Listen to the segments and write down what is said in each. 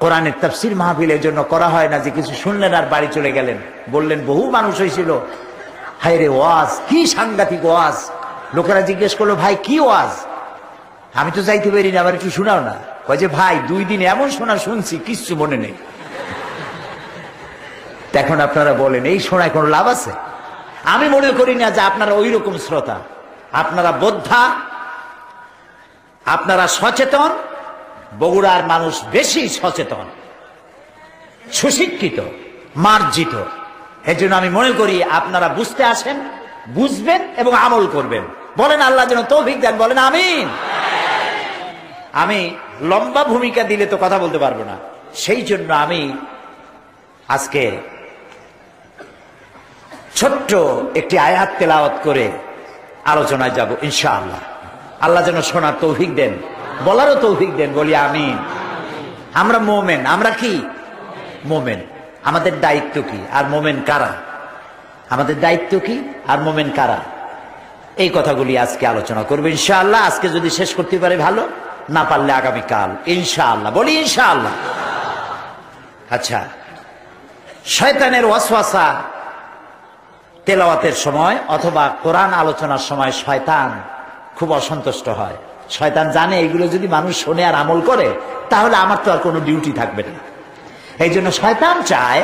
কোরআনের তাফসির মাহফিলের জন্য করা হয় না যে কিছু শুনলেন আর বাড়ি চলে গেলেন। বললেন, বহু মানুষ হয়েছিল। হায় রে ওয়াজ, কি সাংঘাতিক ওয়াজ। লোকেরা জিজ্ঞেস করল, ভাই, কি ওয়াজ? আমি তো চাইতে পারি না আবার একটু শোনাও না। কয় যে, ভাই, দুই দিন এমন শোনা শুনছি, কিচ্ছু মনে নেই। এখন আপনারা বলেন, এই শোনায় কোনো লাভ আছে? আমি মনে করি না যে আপনারা ওই রকম শ্রোতা। আপনারা বোদ্ধা, আপনারা সচেতন বগুড়ার মানুষ বেশি সচেতন, সুশিক্ষিত, মার্জিত। এর জন্য আমি মনে করি আপনারা বুঝতে আসেন, বুঝবেন এবং আমল করবেন। বলেন আল্লাহ যেন তৌফিক দেন, বলেন আমিন। আমি লম্বা ভূমিকা দিলে তো কথা বলতে পারব না। সেই জন্য আমি আজকে ছোট্ট একটি আয়াত তেলাওয়াত করে আলোচনায় যাব, ইনশাআল্লাহ। আল্লাহ যেন শোনার তৌফিক দেন। বলারও তৌফিক দেন, বলি আমিন। আমরা মোমেন, আমরা কি? মোমেন। আমাদের দায়িত্ব কি? আর মোমেন কারা? আমাদের দায়িত্ব কি? আর মোমেন কারা? এই কথাগুলি আজকে আলোচনা করব, ইনশাআল্লাহ। আজকে যদি শেষ করতে পারে ভালো, না পারলে আগামীকাল, ইনশাআল্লাহ। বলি ইনশাআল্লাহ। আচ্ছা শয়তানের ওয়াসওয়াসা তেলাওয়াতের সময় অথবা কোরআন আলোচনার সময় শয়তান খুব অসন্তুষ্ট হয়। শয়তান জানে এগুলো যদি মানুষ শোনে আর আমল করে, তাহলে আমার তো আর কোনো ডিউটি থাকবে না। এই জন্য শয়তান চায়,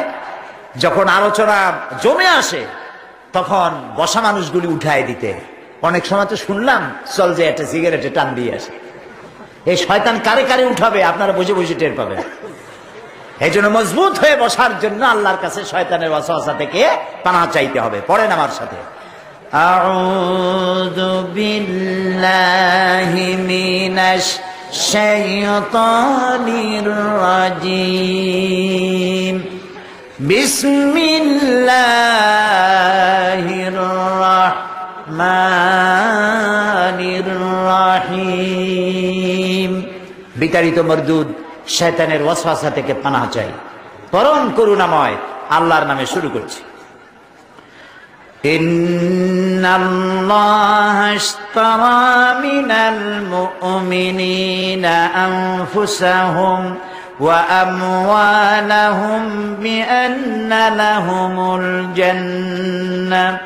যখন আলোচনা জমে আসে, তখন বসা মানুষগুলি উঠায় দিতে। অনেক সময় তো শুনলাম, চল যে একটা সিগারেটে টান দিয়ে আসে। এই শয়তান কারে কারে উঠাবে, আপনারা বসে বসে টের পাবেন। এই জন্য মজবুত হয়ে বসার জন্য আল্লাহর কাছে শয়তানের ওয়াসওয়াসা থেকে পানা চাইতে হবে। পড়েন আমার সাথে। أعوذ بالله من الشيطان الرجيم بسم الله الرحمن الرحيم বিতাড়িত মরদুদ শয়তানের ওয়াসওয়াসা থেকে পানাহ চাই পরম করুণাময় আল্লাহর নামে শুরু করছি إن الله اشترى من المؤمنين أنفسهم وأموالهم بأن لهم الجنة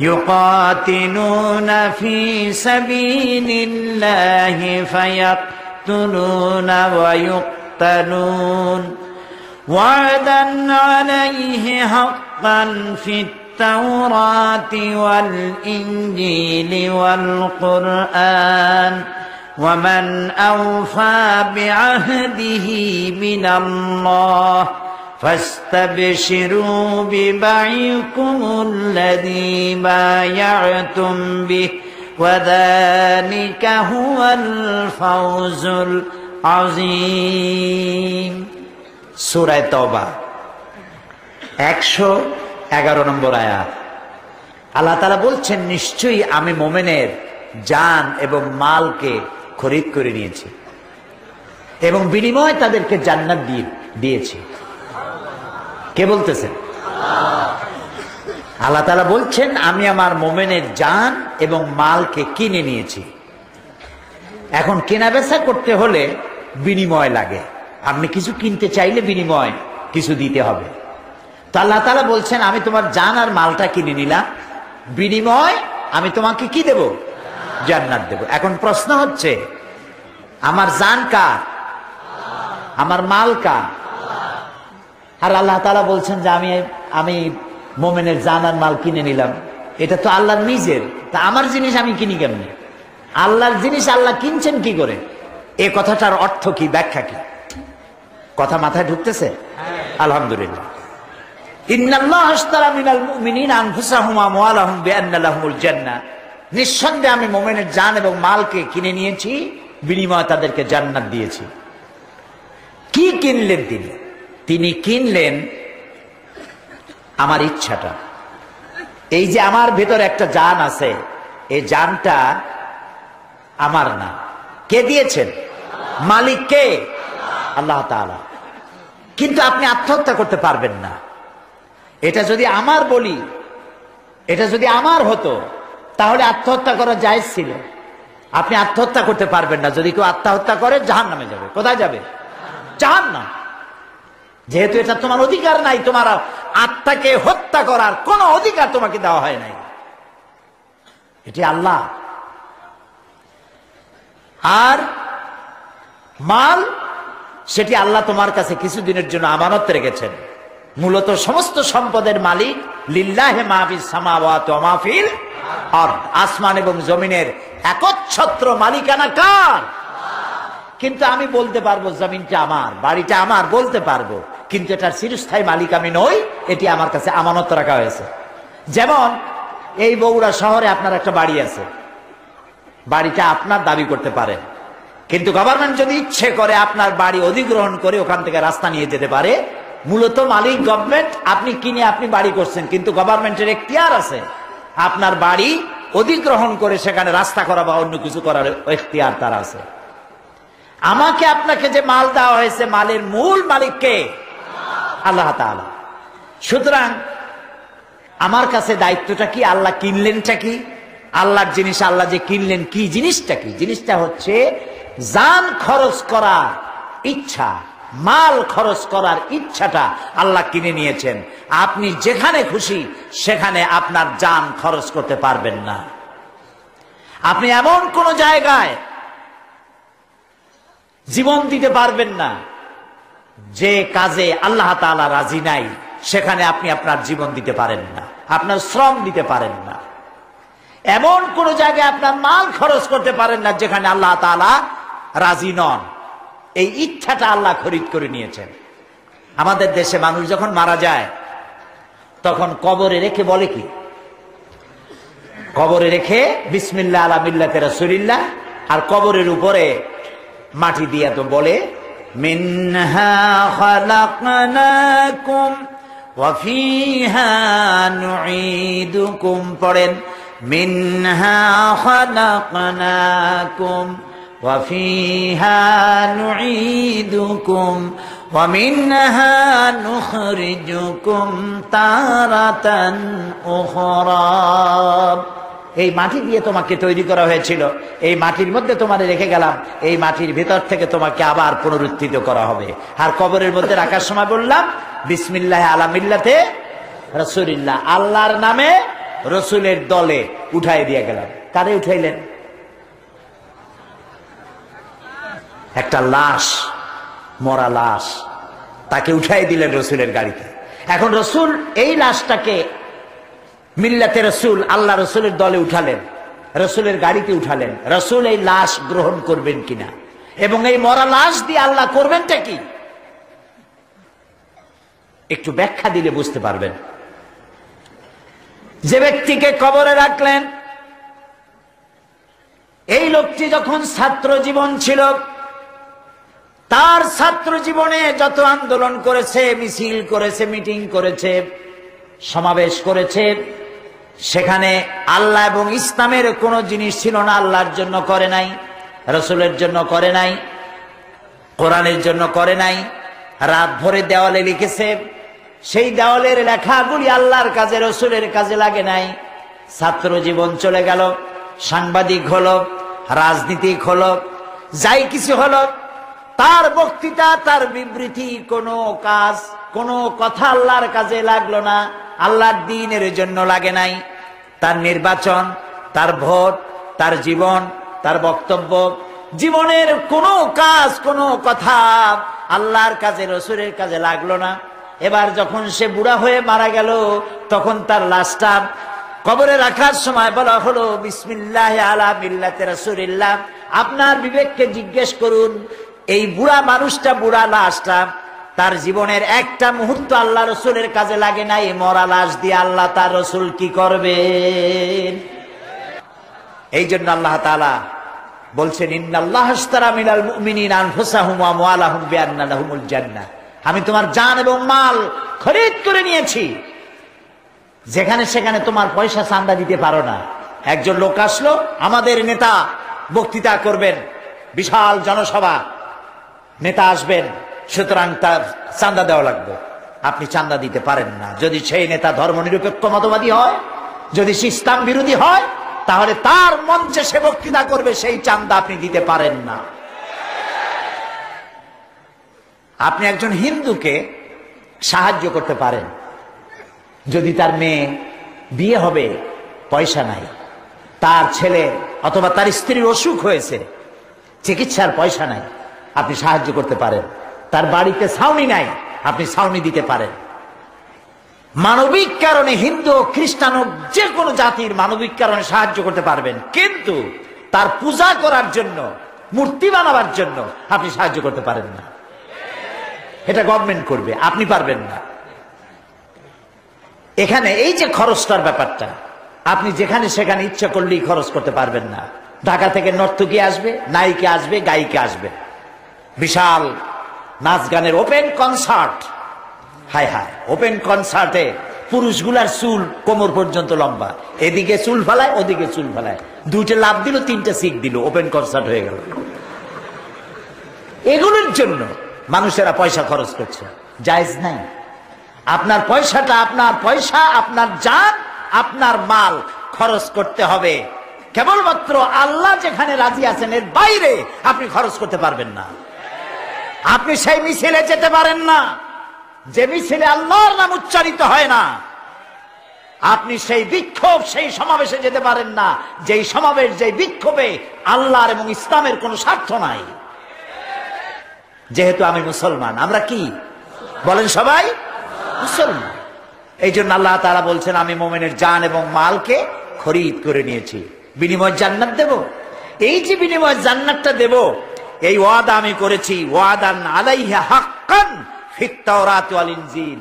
يقاتلون في سبيل الله فيقتلون ويقتلون وعدا عليه حقا في التوراة والإنجيل والقرآن ومن أوفى بعهده من الله فاستبشروا ببعيكم الذي بايعتم به وذلك هو الفوز العظيم سورة توبة 100 এগারো নম্বর আয়াত। আল্লাহ তালা বলছেন, নিশ্চয়ই আমি মোমেনের জান এবং মালকে খরিদ করে নিয়েছি এবং বিনিময় তাদেরকে জান্নাত দিয়ে, দিয়েছি। কে বলতেছেন? আল্লাহ তালা বলছেন, আমি আমার মোমেনের জান এবং মালকে কিনে নিয়েছি। এখন কেনা বেচা করতে হলে বিনিময় লাগে। আপনি কিছু কিনতে চাইলে বিনিময় কিছু দিতে হবে। তো আল্লাহ তালা বলছেন আমি তোমার জান আর মালটা কিনে নিলাম। বিনিময় আমি তোমাকে কি দেব? জান্নাত দেব। এখন প্রশ্ন হচ্ছে আমার জান কার? আমার মাল কার? আর আল্লাহ তালা বলছেন যে আমি আমি মোমেনের জান আর মাল কিনে নিলাম। এটা তো আল্লাহর নিজের। তা আমার জিনিস আমি কিনি কেমনি? আল্লাহর জিনিস আল্লাহ কিনছেন কি করে? এ কথাটার অর্থ কি? ব্যাখ্যা কি? কথা মাথায় ঢুকতেছে? আলহামদুলিল্লাহ। নিঃসন্দেহে আমি মোমেনের জান এবং মালকে কিনে নিয়েছি, বিনিময় তাদেরকে জান্নাত দিয়েছি। কি কিনলেন তিনি? তিনি কিনলেন আমার ইচ্ছাটা। এই যে আমার ভেতর একটা জান আছে, এই জানটা আমার না। কে দিয়েছেন? মালিক কে? আল্লাহ তাআলা। কিন্তু আপনি আত্মহত্যা করতে পারবেন না। এটা যদি আমার বলি, এটা যদি আমার হতো, তাহলে আত্মহত্যা করা যায় ছিল। আপনি আত্মহত্যা করতে পারবেন না। যদি কেউ আত্মহত্যা করে জাহান নামে যাবে। কোথায় যাবে? জাহান না যেহেতু এটা তোমার অধিকার নাই, তোমার আত্মাকে হত্যা করার কোনো অধিকার তোমাকে দেওয়া হয় নাই। এটি আল্লাহ। আর মাল, সেটি আল্লাহ তোমার কাছে কিছুদিনের জন্য আমানত রেখেছেন। মূলত সমস্ত সম্পদের মালিক লিল্লাহে মাহফিল সামাওয়াত ওয়া মাহফিল আর আসমান এবং জমিনের একচ্ছত্র মালিকানা কার? কিন্তু আমি বলতে পারব জমিনটা আমার, বাড়িটা আমার বলতে পারব, কিন্তু এটার চিরস্থায়ী মালিক আমি নই, এটি আমার কাছে আমানত রাখা হয়েছে। যেমন, এই বগুড়া শহরে আপনার একটা বাড়ি আছে, বাড়িটা আপনার দাবি করতে পারেন কিন্তু গভর্নমেন্ট যদি ইচ্ছে করে আপনার বাড়ি অধিগ্রহণ করে ওখান থেকে রাস্তা নিয়ে যেতে পারে মূলত মালিক গভর্নমেন্ট আপনি কিনে আপনি বাড়ি করছেন, কিন্তু গভর্নমেন্টের এখতিয়ার আছে। আপনার বাড়ি অধিগ্রহণ করে সেখানে রাস্তা করা বা অন্য কিছু করার এখতিয়ার তার আছে। আমাকে আপনাকে যে মাল দেওয়া হয়েছে, মালের মূল মালিককে আল্লাহ সুতরাং আমার কাছে দায়িত্বটা কি? আল্লাহ কিনলেনটা কি? আল্লাহর জিনিস আল্লাহ যে কিনলেন কি জিনিসটা কি? জিনিসটা হচ্ছে যান খরচ করা ইচ্ছা। মাল খরচ করার ইচ্ছাটা আল্লাহ কিনে নিয়েছেন। আপনি যেখানে খুশি, সেখানে আপনার জান খরচ করতে পারবেন না। আপনি এমন কোন জায়গায় জীবন দিতে পারবেন না, যে কাজে আল্লাহ তাআলা রাজি নাই, সেখানে আপনি আপনার জীবন দিতে পারেন না, আপনার শ্রম দিতে পারেন না। এমন কোন জায়গায় আপনার মাল খরচ করতে পারেন না, যেখানে আল্লাহ তাআলা রাজি নন। এই ইচ্ছাটা আল্লাহ খরিদ করে নিয়েছেন। আমাদের দেশে মানুষ যখন মারা যায়, তখন কবরে রেখে বলে কি? কবরে রেখে বিসমিল্লা আলা মিল্লাতে রাসূলিল্লাহ, আর কবরের উপরে মাটি দিয়া তো বলে, মিনহা পড়েন, মিনহা নুঈদুকুম ওয়া মিনহা নুখরিজুকুম তারাতান উখরা এই মাটি দিয়ে তোমাকে তৈরি করা হয়েছিল। এই মাটির মধ্যে তোমার রেখে গেলাম। এই মাটির ভেতর থেকে তোমাকে আবার পুনরুত্থিত করা হবে। আর কবরের মধ্যে রাখার সময় বললাম, বিসমিল্লাহ আলামিল্লাতে রসুলিল্লাহ। আল্লাহর নামে রসুলের দলে উঠাই দিয়ে গেলাম। কারে উঠাইলেন? একটা লাশ, মরা লাশ, তাকে উঠাই দিলেন রসুলের গাড়িতে। এখন রসুল এই লাশটাকে মিল্লাতে রসুল, আল্লাহ রসুলের দলে উঠালেন, রসুলের গাড়িতে উঠালেন। রসুল এই লাশ গ্রহণ করবেন কিনা? এবং এই মরা লাশ দিয়ে আল্লাহ করবেনটা কি? একটু ব্যাখ্যা দিলে বুঝতে পারবেন। যে ব্যক্তিকে কবরে রাখলেন, এই লোকটি যখন ছাত্র জীবন ছিল তার ছাত্র জীবনে যত আন্দোলন করেছে, মিছিল করেছে, মিটিং করেছে, সমাবেশ করেছে, সেখানে আল্লাহ এবং ইসলামের কোনো জিনিস ছিল না, আল্লাহর জন্য করে নাই, রসুলের জন্য করে নাই, কোরআনের জন্য করে নাই, রাত ভরে দেওয়ালে লিখেছে, সেই দেওয়ালের লেখাগুলি আল্লাহর কাজে, রসুলের কাজে লাগে নাই। ছাত্র জীবন চলে গেল, সাংবাদিক হলো, রাজনীতিক হলো, যাই কিছু হলো তার বক্তৃতা, তার বিবৃতি কোনো কাজ, কোনো কথা আল্লাহর কাজে লাগল না। আল্লাহর দিনের জন্য লাগে নাই। তার নির্বাচন, তার ভোট, তার জীবন, তার বক্তব্য, জীবনের কোনো কাজ, কোনো কথা আল্লাহর কাজে রসুরের কাজে লাগল না। এবার যখন সে বুড়া হয়ে মারা গেল, তখন তার লাশটা কবরে রাখার সময় বলা হলো, বিসমিল্লাহ আলা মিল্লাতে রসুলিল্লাহ। আপনার বিবেককে জিজ্ঞেস করুন এই বুড়া মানুষটা বুড়া লাশটা তার জীবনের একটা মুহূর্ত আল্লাহ রসুলের কাজে লাগে নাই, মরা লাশ দিয়ে আল্লাহ তার রসুল কি করবেন? এই জন্য আল্লাহ তালা বলছেন আমি তোমার জান এবং মাল খরিদ করে নিয়েছি। যেখানে সেখানে তোমার পয়সা চান্দা দিতে পারো না। একজন লোক আসলো, আমাদের নেতা বক্তৃতা করবেন, বিশাল জনসভা। নেতা আসবেন, সুতরাং তার চান্দা দেওয়া লাগবে। আপনি চান্দা দিতে পারেন না। যদি সেই নেতা ধর্মনিরপেক্ষ মতবাদী হয়, যদি সে ইসলাম বিরোধী হয়, তাহলে তার মঞ্চে সে বক্তৃতা করবে, সেই চান্দা আপনি দিতে পারেন না। আপনি একজন হিন্দুকে সাহায্য করতে পারেন। যদি তার মেয়ে বিয়ে হবে, পয়সা নাই। তার ছেলে অথবা তার স্ত্রীর অসুখ হয়েছে, চিকিৎসার পয়সা নাই। আপনি সাহায্য করতে পারেন। তার বাড়িতে ছাউনি নাই, আপনি ছাউনি দিতে পারেন। মানবিক কারণে হিন্দু খ্রিস্টান যে কোনো জাতির মানবিক কারণে সাহায্য করতে পারবেন। কিন্তু তার পূজা করার জন্য, মূর্তি বানাবার জন্য আপনি সাহায্য করতে পারেন না। এটা গভর্নমেন্ট করবে, আপনি পারবেন না। এখানে এই যে খরচটার ব্যাপারটা, আপনি যেখানে সেখানে ইচ্ছা করলেই খরচ করতে পারবেন না। ঢাকা থেকে নর্তকী আসবে নায়িকা আসবে গায়িকা আসবে। বিশাল নাচ গানের ওপেন কনসার্ট হায় হায় ওপেন কনসার্টে পুরুষগুলার চুল কোমর পর্যন্ত লম্বা। এদিকে চুল ফেলায়, ওদিকে চুল ফেলায়। দুইটা লাভ দিল, তিনটা সিক দিল ওপেন কনসার্ট হয়ে গেল। এগুলোর জন্য মানুষেরা পয়সা খরচ করছে। জায়েজ নাই। আপনার পয়সাটা আপনার পয়সা, আপনার জান, আপনার মাল খরচ করতে হবে। কেবলমাত্র আল্লাহ যেখানে রাজি আছেন, এর বাইরে আপনি খরচ করতে পারবেন না। আপনি সেই মিছিলে যেতে পারেন না। যে মিছিলে আল্লাহর নাম উচ্চারিত হয় না। আপনি সেই বিক্ষোভ, সেই সমাবেশে যেতে পারেন না। যেই সমাবেশ, যেই বিক্ষোভে আল্লাহর এবং ইসলামের কোনো স্বার্থ নাই। যেহেতু আমি মুসলমান, আমরা কি? বলেন সবাই, মুসলমান। এই জন্য আল্লাহ তারা বলছেন, আমি মোমেনের জান এবং মালকে খরিদ করে নিয়েছি। বিনিময় জান্নাত দেব? এই যে বিনিময় জান্নাতটা দেব এই ওয়াদা আমি করেছি, ওয়াদান আলাইহা হাক্কান ফিত তাওরাত ওয়াল ইনজিল।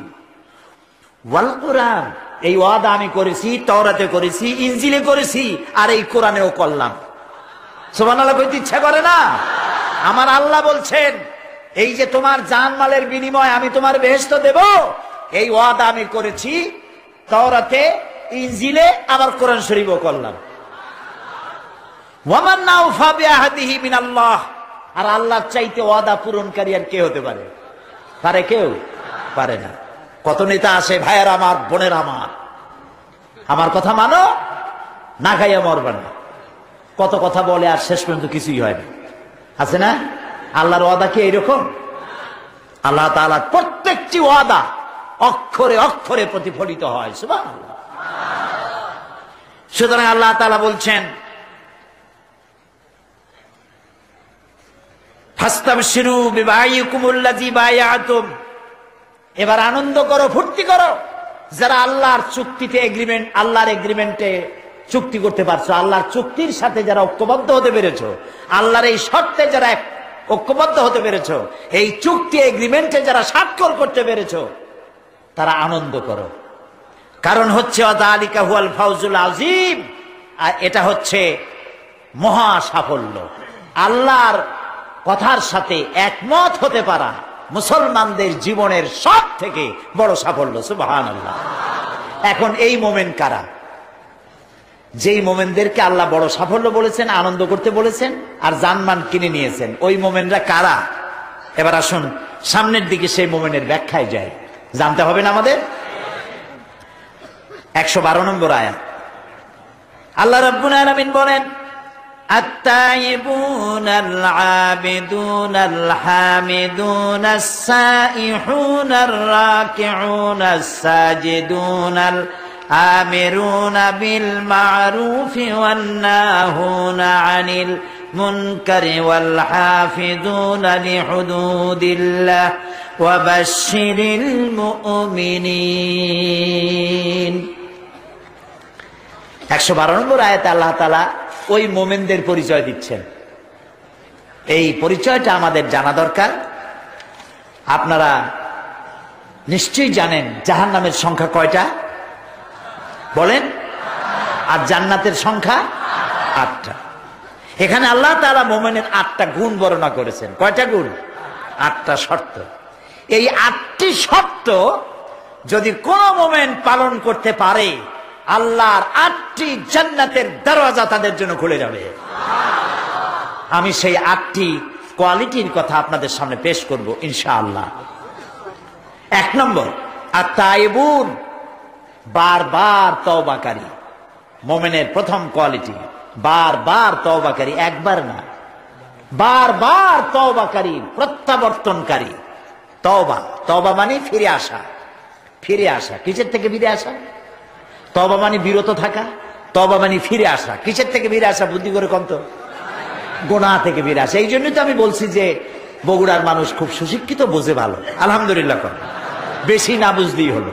ওয়াল কোরআন, এই ওয়াদা আমি করেছি, তওরাতে করেছি, ইনজিলে করেছি, আর এই কোরআনেও করলাম। সুবহানাল্লাহ, কইতে ইচ্ছা করে না? আমার আল্লাহ বলছেন, এই যে তোমার জানমালের বিনিময় আমি তোমার বেহেস্ত দেব, এই ওয়াদা আমি করেছি, তওরাতে, ইনজিলে, আবার কোরআন শরীফও করলাম। ওয়ামান নাউফা বিআহাদিহি মিনাল্লাহ আর আল্লাহর চাইতে ওয়াদা পূরণকারী আর কে হতে পারে? পারে কেউ? পারে না। কত নেতা আসে ভাইয়ের আমার, বোনের আমার। আমার কথা মানো, না খাইয়া মরবে না। কত কথা বলে আর শেষ পর্যন্ত কিছুই হয় না। আছে না? আল্লাহর ওয়াদা কি এইরকম? আল্লাহ তাআলার প্রত্যেকটি ওয়াদা অক্ষরে অক্ষরে প্রতিফলিত হয়, সুবহানাল্লাহ। সুতরাং আল্লাহ তাআলা বলছেন ফাস্তাবশিরু বিবাইকুমুল্লাযী বায়াতুম। এবার আনন্দ করো, ফুর্তি করো। যারা আল্লাহর চুক্তিতে এগ্রিমেন্ট আল্লাহর এগ্রিমেন্টে চুক্তি করতে পারছ, আল্লাহর চুক্তির সাথে যারা ঐক্যবদ্ধ হতে পেরেছ, আল্লাহর এই শর্তে যারা ঐক্যবদ্ধ হতে পেরেছ, এই চুক্তি এগ্রিমেন্টে যারা স্বাক্ষর করতে পেরেছ, তারা আনন্দ করো। কারণ হচ্ছে, অদালিকা হুয়াল ফাউজুল আজিম আর এটা হচ্ছে মহা সাফল্য। আল্লাহর কথার সাথে একমত হতে পারা মুসলমানদের জীবনের সব থেকে বড় সাফল্য সুবাহান আল্লাহ এখন এই মোমেন্ট কারা? যেই মোমেনদেরকে আল্লাহ বড় সাফল্য বলেছেন, আনন্দ করতে বলেছেন, আর জানমান কিনে নিয়েছেন, ওই মোমেনরা কারা? এবার আসুন, সামনের দিকে সেই মোমেনের ব্যাখ্যায় যায় জানতে হবে না আমাদের? একশো বারো নম্বর আয়াত। আল্লাহ রব্বুল আলামিন বলেন التائبون العابدون الحامدون السائحون الراكعون الساجدون الآمرون بالمعروف والناهون عن المنكر والحافظون لحدود الله وبشر المؤمنين একশো বারো নম্বর আয়াত আল্লাহ তালা ওই মোমেনদের পরিচয় দিচ্ছেন। এই পরিচয়টা আমাদের জানা দরকার। আপনারা নিশ্চয়ই জানেন জাহান নামের সংখ্যা কয়টা? বলেন। আর জান্নাতের সংখ্যা আটটা। এখানে আল্লাহ তারা মোমেনের আটটা গুণ বর্ণনা করেছেন। কয়টা গুণ? আটটা শর্ত। এই আটটি শর্ত যদি কোন মোমেন্ট পালন করতে পারে আল্লাহর আটটি জান্নাতের দরওয়াজা তাদের জন্য খুলে যাবে। আমি সেই আটটি কোয়ালিটির কথা আপনাদের সামনে পেশ করব, ইনশাআল্লাহ। এক নম্বর আর তাইবুন বারবার তওবাকারী। মোমেনের প্রথম কোয়ালিটি, বারবার তওবাকারী, একবার না। বারবার তওবাকারী, প্রত্যাবর্তনকারী। তবা তবা মানে ফিরে আসা। ফিরে আসা, কিসের থেকে ফিরে আসা? তবা মানে বিরত থাকা তবা মানে ফিরে আসা। কিসের থেকে ফিরে আসা? বুদ্ধি করে কম তো। গোনা থেকে ফিরে আসা। এই জন্যই তো আমি বলছি যে, বগুড়ার মানুষ খুব সুশিক্ষিত, বোঝে ভালো। আলহামদুলিল্লাহ কর বেশি না বুঝলেই হলো।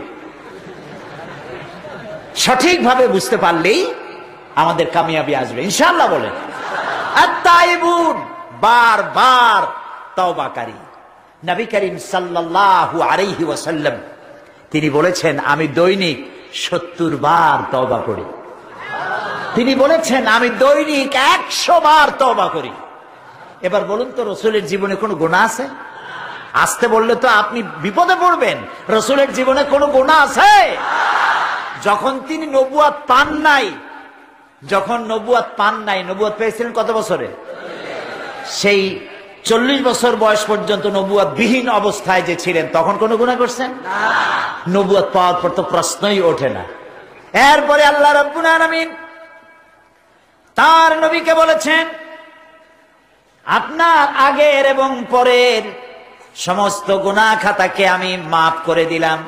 সঠিকভাবে বুঝতে পারলেই আমাদের কামিয়াবি আসবে। ইনশাল্লাহ বলে। আত্মাইবুন বারবার তওবাকারী নবী করিম সাল্লাল্লাহু আলাইহি ওয়াসাল্লাম, তিনি বলেছেন, আমি দৈনিক সত্তর বার তওবা করি। তিনি বলেছেন, আমি দৈনিক একশো বার তওবা করি। এবার বলুন তো, রসুলের জীবনে কোনো গুণা আছে? আসতে বললে তো আপনি বিপদে পড়বেন। রসুলের জীবনে কোনো গুণা আছে? যখন তিনি নবুয়াত পান নাই, যখন নবুয়াত পান নাই, নবুয়াত পেয়েছিলেন কত বছরে? সেই চল্লিশ বছর বয়স পর্যন্ত নবুয়াত বিহীন অবস্থায় যে ছিলেন তখন কোনো গুণা করছেন? নবুয়াত পাওয়ার পর তো প্রশ্নই ওঠে না। এরপরে আল্লাহ রব্বুল আলামিন তার নবীকে বলেছেন আপনার আগের এবং পরের সমস্ত গুনাহ খাতাকে আমি মাফ করে দিলাম।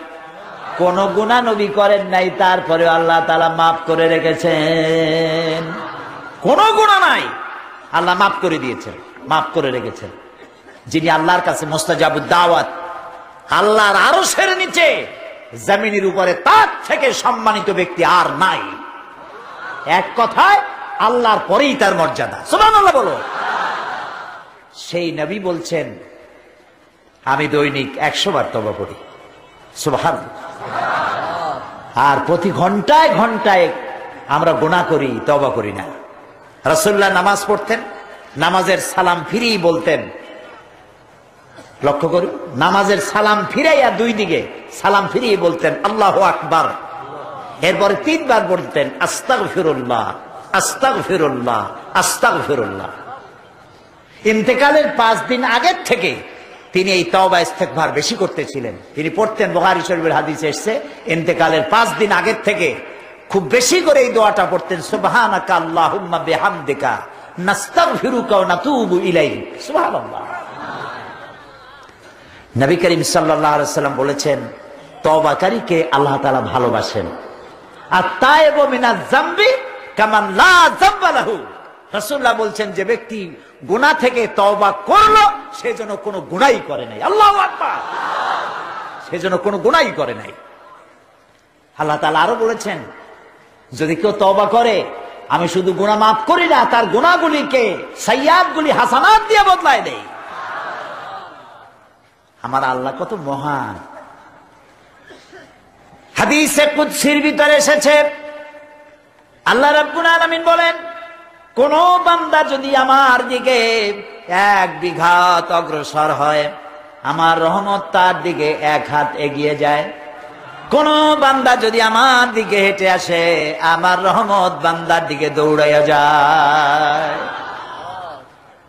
কোন গুণা নবী করেন নাই তারপরে আল্লাহ তালা মাফ করে রেখেছেন। কোন গুণা নাই আল্লাহ মাফ করে দিয়েছেন। মাফ করে রেখেছেন। যিনি আল্লাহর কাছে মোস্তাজাবুদ দাওয়াত, আল্লাহর আরও সের নিচে জমিনের উপরে তার থেকে সম্মানিত ব্যক্তি আর নাই। এক কথায়, আল্লাহর পরেই তার মর্যাদা। সুবহানাল্লাহ বলো। সেই নবী বলছেন, আমি দৈনিক একশো বার তবা করি। সুবহান আর প্রতি ঘন্টায় ঘন্টায় আমরা গোনা করি তবা করি না। রসুল্লাহ নামাজ পড়তেন। নামাজের সালাম ফিরেই বলতেন। লক্ষ্য করুন, নামাজের সালাম ফিরাইয়া দুই দিকে সালাম ফিরিয়ে বলতেন, আল্লাহ আকবার। এরপরে তিনবার বলতেন আস্তাক ফিরুল্লাহ আস্তাক ফিরুল্লাহ আস্তাক ফিরুল্লাহ ইন্তেকালের পাঁচ দিন আগের থেকে তিনি এই তওবা ইস্তেকভার বেশি করতেছিলেন। তিনি পড়তেন বহারি শরীফের হাদিস এসছে, ইন্তেকালের পাঁচ দিন আগের থেকে খুব বেশি করে এই দোয়াটা পড়তেন সুবহানাকা আল্লাহুম্মা বিহামদিকা। নবী করিম সাল্লাম বলেছেন, তওবাকারীকে আল্লাহ তাআলা ভালোবাসেন। আর তায়েবু মিনাজ জামবি কামান লাহু। রাসূলুল্লাহ বলছেন, যে ব্যক্তি গুনাহ থেকে তওবা করল, সে যেন কোনো গুনাহই করে নাই। আল্লাহ সে যেন কোনো গুনাহই করে নাই। আল্লাহ তাআলা আরও বলেছেন, যদি কেউ তওবা করে আমি শুধু গুনাহ মাফ করি না, তার গুনাহগুলিকে, সাইয়াদগুলি, হাসানাত দিয়ে বদলায় দেই। আমার আল্লাহ কত মহান। হাদিসে কুদসির ভিতরে এসেছে, আল্লাহ রাব্বুল আলামিন বলেন, কোন বান্দা যদি আমার দিকে এক বিঘাত অগ্রসর হয়, আমার রহমত তার দিকে এক হাত এগিয়ে যায় কোন বান্দা যদি আমার দিকে হেঁটে আসে, আমার রহমত বান্দার দিকে দৌড়াইয়া যায়।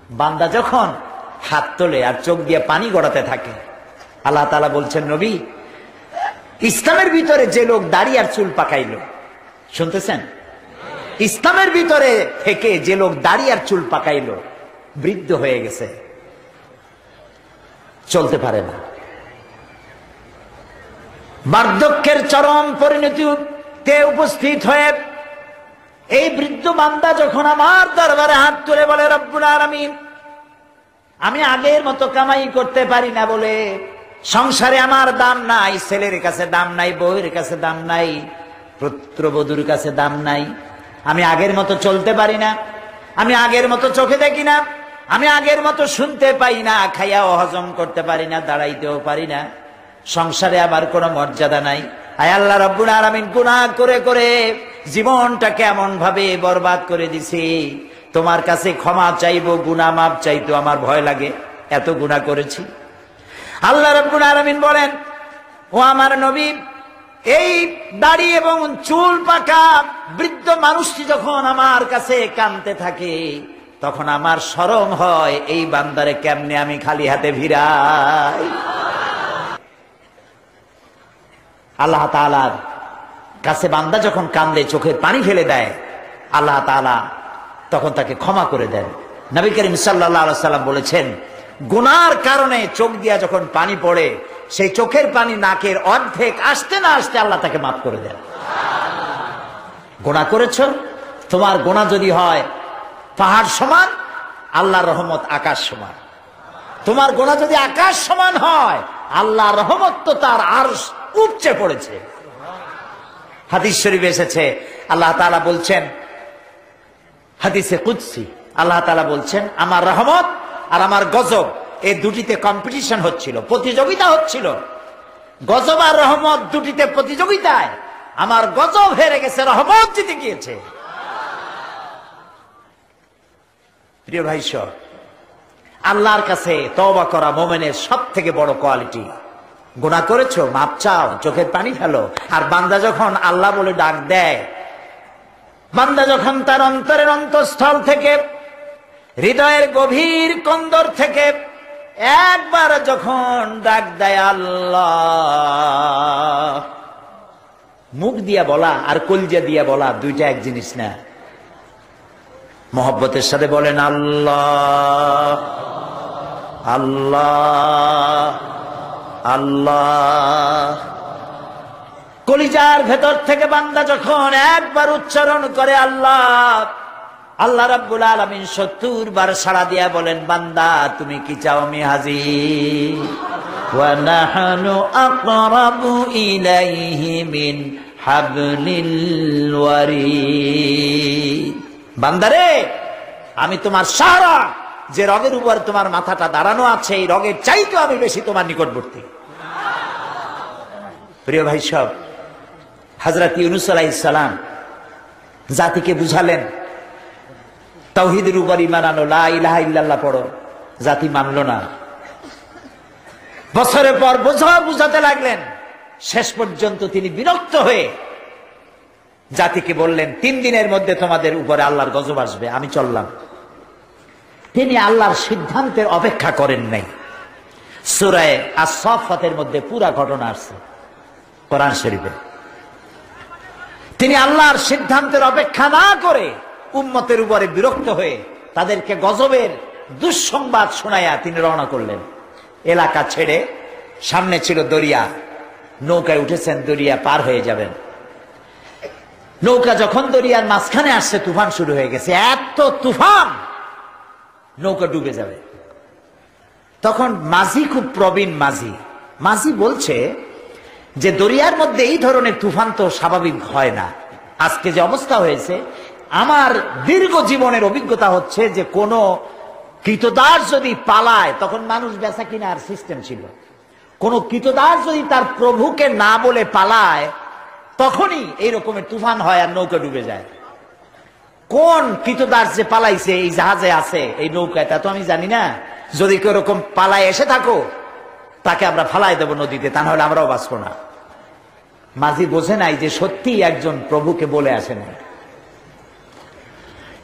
বান্দা যখন হাত তোলে আর চোখ দিয়ে পানি গড়াতে থাকে, আল্লাহ তালা বলছেন, নবী, ইসলামের ভিতরে যে লোক দাড়ি আর চুল পাকাইল, শুনতেছেন? ইসলামের ভিতরে থেকে যে লোক দাড়ি আর চুল পাকাইল, বৃদ্ধ হয়ে গেছে। চলতে পারে না। বার্ধক্যের চরম পরিণতিতে উপস্থিত হয়ে এই বৃদ্ধ বান্দা যখন আমার দরবারে হাত তুলে বলে, রব্বুল আলামিন, আমি আগের মতো কামাই করতে পারি না বলে সংসারে আমার দাম নাই, ছেলের কাছে দাম নাই, বউয়ের কাছে দাম নাই, পুত্রবধূর কাছে দাম নাই, আমি আগের মতো চলতে পারি না, আমি আগের মতো চোখে দেখি না, আমি আগের মতো শুনতে পাই না, খাইয়াও হজম করতে পারি না, দাঁড়াইতেও পারি না। সংসারে আবার কোনো মর্যাদা নাই। আয় আল্লাহ রব্বুল আলামিন গুনাহ করে করে জীবনটা কেমন ভাবে বরবাদ করে দিছি। তোমার কাছে ক্ষমা চাইব, গুনাহ মাপ চাইতো, আমার ভয় লাগে, এত গুনাহ করেছি। আল্লাহ রব্বুল আলামিন বলেন, ও আমার নবী, এই দাড়ি এবং চুল পাকা বৃদ্ধ মানুষটি যখন আমার কাছে কানতে থাকে, তখন আমার সরম হয়, এই বান্দারে কেমনে আমি খালি হাতে ভিড়াই? আল্লাহ তালার কাছে বান্দা যখন কান্দে চোখের পানি ফেলে দেয়, আল্লাহ তালা তখন তাকে ক্ষমা করে দেন। নবী করিম সাল্লাহ সাল্লাম বলেছেন, গুনার কারণে চোখ দিয়া যখন পানি পড়ে, সেই চোখের পানি নাকের অর্ধেক আসতে না আসতে আল্লাহ তাকে মাফ করে দেন। গোনা করেছ? তোমার গোনা যদি হয়, পাহাড় সমান, আল্লাহর রহমত আকাশ সমান। তোমার গোনা যদি আকাশ সমান হয় আল্লাহ রহমত তো তার আর উপচে পড়েছে। হাদিস শরীফ এসেছে, আল্লাহ তাআলা বলছেন, হাদিসে কুদসি, আল্লাহ তাআলা বলছেন, আমার রহমত আর আমার গজব এই দুটিতে কম্পিটিশন হচ্ছিল, প্রতিযোগিতা হচ্ছিল। গজব আর রহমত দুটিতে প্রতিযোগিতায়, আমার গজব হেরে গেছে, রহমত জিতে গিয়েছে। প্রিয় ভাই সব আল্লাহর কাছে তওবা করা মোমেনের সব থেকে বড় কোয়ালিটি গুণা করেছ, মাপ চাও, চোখের পানি ফেলো। আর বান্দা যখন আল্লাহ বলে ডাক দেয়, বান্দা যখন তার অন্তরের অন্তঃস্থল থেকে, হৃদয়ের গভীর কন্দর থেকে একবার যখন ডাক দেয় আল্লাহ, মুখ দিয়া বলা আর কলজা দিয়া বলা দুইটা এক জিনিস না। মোহব্বতের সাথে বলেন, আল্লাহ আল্লাহ। আল্লাহ। কলিজার ভেতর থেকে বান্দা যখন একবার উচ্চারণ করে আল্লাহ আল্লাহ রাব্বুল আলামিন সত্তর বার সাড়া দিয়া বলেন, বান্দা, তুমি কি চাও আমি হাবলিল বান্দারে আমি তোমার সারা যে রগের উপর তোমার মাথাটা দাঁড়ানো আছে, এই রগের চাইতো আমি বেশি তোমার নিকটবর্তী। প্রিয় ভাই সব হজরত ইউনুস আলাইসালাম জাতিকে বুঝালেন, তৌহিদের উপর ইমান আনো পড়ো, জাতি মানলো না। বছরের পর বোঝা বুঝাতে লাগলেন, শেষ পর্যন্ত তিনি বিরক্ত হয়ে জাতিকে বললেন, তিন দিনের মধ্যে তোমাদের উপরে আল্লাহর গজব আসবে, আমি চললাম। তিনি আল্লাহর সিদ্ধান্তের অপেক্ষা করেন নাই। সুরায় আসফাতের মধ্যে পুরা ঘটনা আসছে। কোরআন শরীফে। তিনি আল্লাহর সিদ্ধান্তের অপেক্ষা না করে উম্মতের উপরে বিরক্ত হয়ে তাদেরকে গজবের দুঃসংবাদ শোনায়া তিনি রওনা করলেন। এলাকা ছেড়ে সামনে ছিল দরিয়া। নৌকায় উঠেছেন, দরিয়া পার হয়ে যাবেন। নৌকা যখন দরিয়ার মাঝখানে আসছে, তুফান শুরু হয়ে গেছে। এত তুফান, নৌকা ডুবে যাবে। তখন মাঝি খুব প্রবীণ মাঝি। মাঝি বলছে যে দরিয়ার মধ্যে এই ধরনের তুফান তো স্বাভাবিক হয় না। আজকে যে অবস্থা হয়েছে, আমার দীর্ঘ জীবনের অভিজ্ঞতা হচ্ছে যে কোন কৃতদাস যদি পালায়, তখন মানুষ বেচা কিনার সিস্টেম ছিল। কোন কৃতদাস যদি তার প্রভুকে না বলে পালায়, তখনই এই রকমের তুফান হয় আর নৌকা ডুবে যায়। কোন কৃতদাস যে পালাইছে, এই জাহাজে আছে, এই নৌকায়, তা তো আমি জানি না। যদি কেউ রকম পালায় এসে থাকো, তাকে আমরা ফালাই দেবো নদীতে, তা নাহলে আমরাও বাঁচবো না। মাঝি বোঝে নাই যে সত্যি একজন প্রভুকে বলে আসে না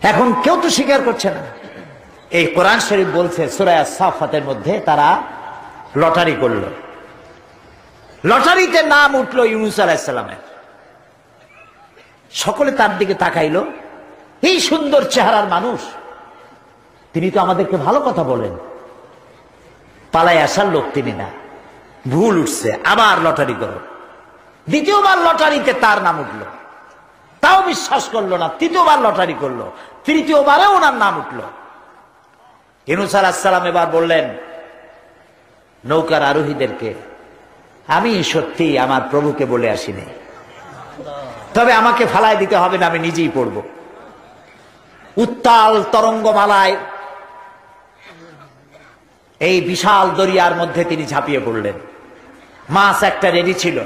এখন কেউ তো স্বীকার করছে না। এই কোরআন শরীফ বলছে সুরায়া সাফাতের মধ্যে তারা লটারি করল। লটারিতে নাম উঠল ইউনুস আলাহিসাল্লামের সকলে তার দিকে তাকাইলো। এই সুন্দর চেহারার মানুষ। তিনি তো আমাদেরকে ভালো কথা বলেন। পালায় আসার লোক তিনি না। ভুল উঠছে, আবার লটারি করো। দ্বিতীয়বার লটারিতে তার নাম উঠল। তাও বিশ্বাস করল না, তৃতীয়বার লটারি করল তৃতীয়বারে ওনার নাম উঠল। ইনুস আলাহিসাল্লাম এবার বললেন, নৌকার আরোহীদেরকে আমি সত্যি আমার প্রভুকে বলে আসিনি। তবে আমাকে ফালায় দিতে হবে না, আমি নিজেই পড়ব। উত্তাল তরঙ্গমালায় এই বিশাল দরিয়ার মধ্যে তিনি ঝাঁপিয়ে পড়লেন। মাছ একটা রেডি ছিল।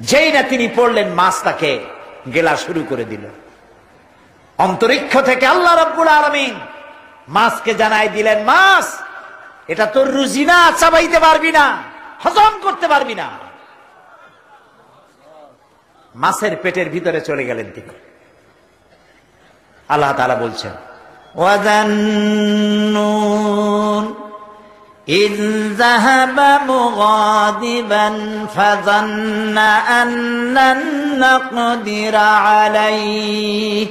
যেই না তিনি পড়লেন মাছ তাকে গেলা শুরু করে দিল। অন্তরিক্ষ থেকে আল্লাহ রব্বুল আলমিন মাছকে জানাই দিলেন, মাছ, এটা তোর রুজি না, চাবাইতে পারবি না, হজম করতে পারবি না। মাছের পেটের ভিতরে চলে গেলেন তিনি। আল্লাহ তালা বলছেন, ওয়াজান্নুন إذ ذهب مغاضبا فظن أن لن نقدر عليه.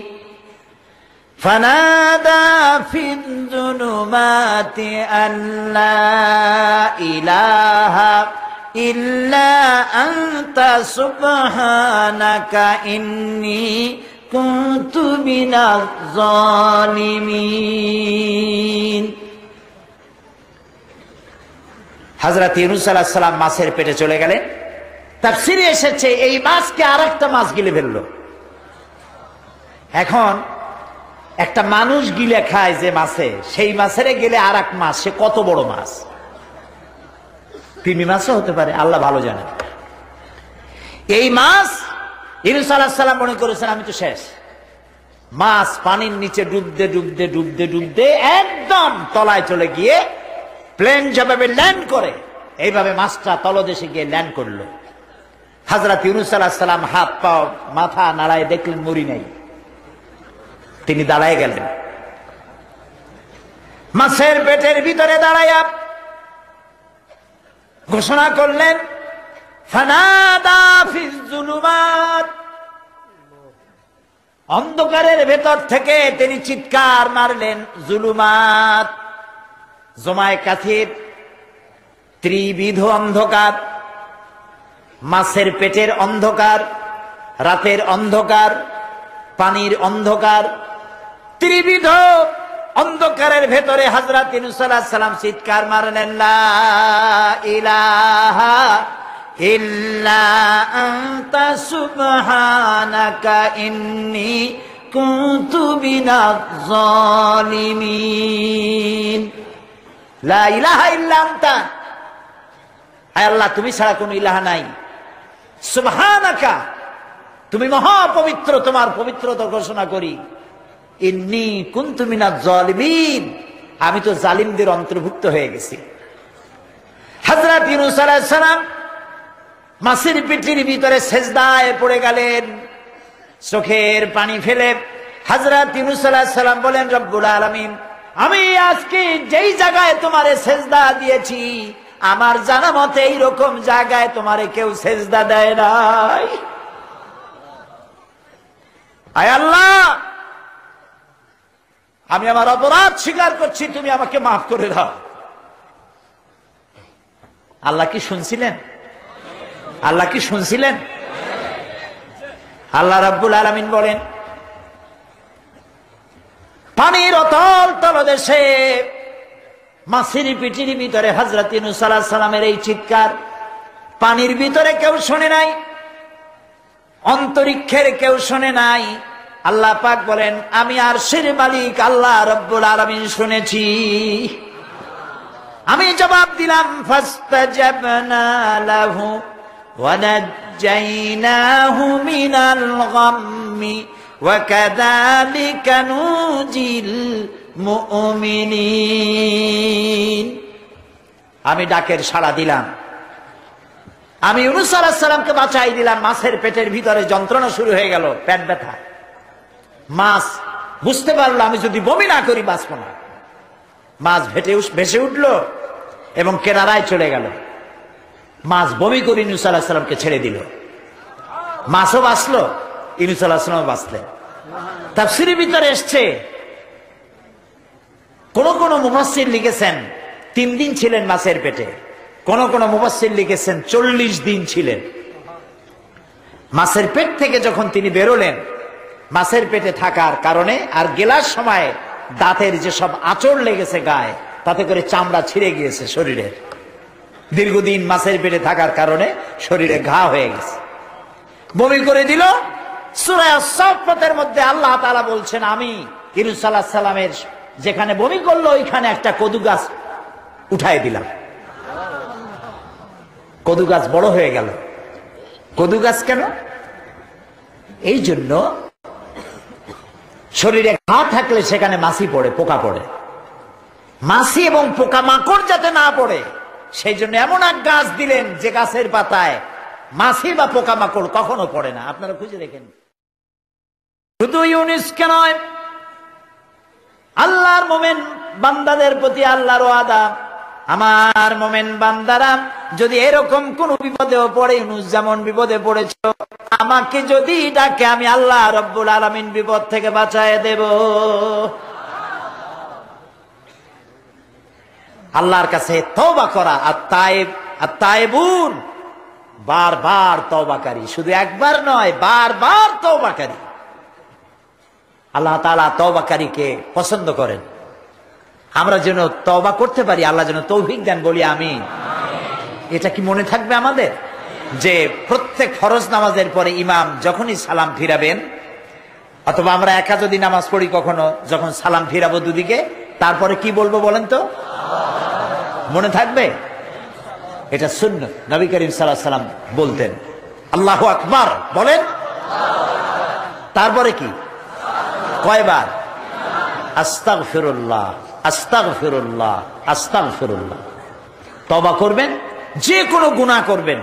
فنادى في الظلمات أن لا إله إلا أنت سبحانك إني كنت من الظالمين. হজরত ইউনুস সাল্লাম মাছের পেটে চলে গেলেন। তাফসিরে এসেছে, এই মাছকে আর একটা মাছ গিলে ফেলল। এখন একটা মানুষ গিলে খায় যে মাছে, সেই মাছের গেলে আর এক মাছ, সে কত বড় মাছ? তিমি মাছও হতে পারে, আল্লাহ ভালো জানে। এই মাছ ইনুস আলাহ সাল্লাম মনে করেছেন, আমি তো শেষ। মাছ পানির নিচে ডুবতে ডুবতে ডুবতে ডুবতে একদম তলায় চলে গিয়ে প্লেন যেভাবে ল্যান্ড করে, এইভাবে মাছটা তলদেশে গিয়ে ল্যান্ড করল। হাজরত ইউনুস আলাহ হাত পাও মাথা নাড়ায় দেখলেন মরি নাই। তিনি দাঁড়ায় গেলেন। মাছের পেটের ভিতরে দাঁড়াইয়া ঘোষণা করলেন অন্ধকারের ভেতর থেকে তিনি চিৎকার মারলেন, জুলুমাত। জমায় কাথির ত্রিবিধ অন্ধকার, মাছের পেটের অন্ধকার, রাতের অন্ধকার, পানির অন্ধকার, ত্রিবিধ অন্ধকারের ভেতরে হাজরা হাজরাত সালাম চিৎকার মারলেন ইলাহা ইল্লা আনতা আল্লাহ, তুমি ছাড়া কোনো ইলাহা নাই। তুমি মহাপবিত্র, তোমার পবিত্রতা ঘোষণা করি। ইন্নি আমি তো জালিমদের অন্তর্ভুক্ত হয়ে গেছি। হাজরাত ইউনুস সালাম মাছের পিঠির ভিতরে সেজদায় পড়ে গেলেন। চোখের পানি ফেলে হাজরাত ইউনুস বলেন, রব্বুল আলামিন আমি আজকে যেই জায়গায় তোমারে সেজদা দিয়েছি, আমার জানা মতে এইরকম জায়গায় তোমারে কেউ সেজদা দেয় নাই। আয় আল্লাহ! আমি আমার অপরাধ স্বীকার করছি, তুমি আমাকে মাফ করে দাও। আল্লাহ কি শুনছিলেন? আল্লাহ কি শুনছিলেন? আল্লাহ রাব্বুল আলমিন বলেন পানির অতল তলদেশে মাসির পিঠির ভিতরে হাজরত ইনুস সালামের এই চিৎকার। পানির ভিতরে কেউ শোনে নাই, অন্তরিক্ষের কেউ শোনে নাই। আল্লাহ পাক বলেন, আমি আর শির মালিক, আল্লাহ রব্বুল আলমিন শুনেছি। আমি জবাব দিলাম, ফাস্তাজাবনা লাহু ওয়ানাজ্জাইনাহু মিনাল গাম্মি। وكذلك نوجي المؤمنين আমি ডাকের সাড়া দিলাম আমি ইউনুস আলাহিস সালামকে বাঁচাই দিলাম মাছের পেটের ভিতরে যন্ত্রণা শুরু হয়ে গেল পেট ব্যথা মাছ বুঝতে পারলো আমি যদি বমি না করি বাঁচবো না মাছ ভেটে ভেসে উঠল এবং কেনারায় চলে গেল মাছ বমি করে ইনুস আল্লাহ সাল্লামকে ছেড়ে দিল মাছও বাঁচলো ইনুস আল্লাহ সাল্লাম বাঁচলেন। তাফসিরের ভিতরে এসছে, কোন কোন মুফাসির লিখেছেন, তিন দিন ছিলেন মাছের পেটে। কোন কোন মুফাসির লিখেছেন, চল্লিশ দিন ছিলেন। মাছের পেট থেকে যখন তিনি বেরোলেন, মাছের পেটে থাকার কারণে আর গেলার সময় দাঁতের যে সব আচড় লেগেছে গায়ে, তাতে করে চামড়া ছিঁড়ে গিয়েছে শরীরের দীর্ঘদিন মাছের পেটে থাকার কারণে শরীরে ঘা হয়ে গেছে। বমি করে দিল সুরায়ের মধ্যে আল্লাহ তালা বলছেন, আমি ইরুসাল্লাহ সাল্লামের যেখানে বমি করল, ওইখানে একটা কদু গাছ উঠাই দিলাম। কদু গাছ বড় হয়ে গেল। কদু গাছ কেন? এই জন্য শরীরে ঘা থাকলে সেখানে মাছি পড়ে, পোকা পড়ে। মাছি এবং পোকা মাকড় যাতে না পড়ে, সেই জন্য এমন এক গাছ দিলেন যে গাছের পাতায় মাছি বা পোকা মাকড় কখনো পড়ে না। আপনারা খুঁজে দেখেন। শুধু ইউনিসকে নয়, আল্লাহর মোমেন বান্দাদের প্রতি আল্লাহর আদা আমার মোমেন বান্দারা, যদি এরকম কোন বিপদেও পড়ে, ইউনুস যেমন বিপদে পড়েছ আমাকে যদি ডাকে, আমি আল্লাহ রব্বুল আলমিন বিপদ থেকে বাঁচায় দেব। আল্লাহর কাছে তওবা করা, আর তায়েব, আর তায়েবুন, বারবার তওবাকারী। শুধু একবার নয়, বারবার তওবাকারী। আল্লাহ তাআলা তওবাকারীকে পছন্দ করেন। আমরা যেন তওবা করতে পারি, আল্লাহ যেন তৌফিক দেন বলি আমি এটা কি মনে থাকবে আমাদের? যে প্রত্যেক ফরজ নামাজের পরে ইমাম যখনই সালাম ফিরাবেন, অথবা আমরা একা যদি নামাজ পড়ি কখনো, যখন সালাম ফিরাবো দুদিকে, তারপরে কি বলব বলেন তো? মনে থাকবে? এটা শূন্য নবী করিম সাল্লাহ সাল্লাম বলতেন। আল্লাহ আকবার, বলেন? তারপরে কি? কয়বার? আস্তাক ফিরুল্লাহ আস্তাক ফিরুল্লাহ আস্তাক ফিরুল্লাহ তবা করবেন, যে কোনো গুণা করবেন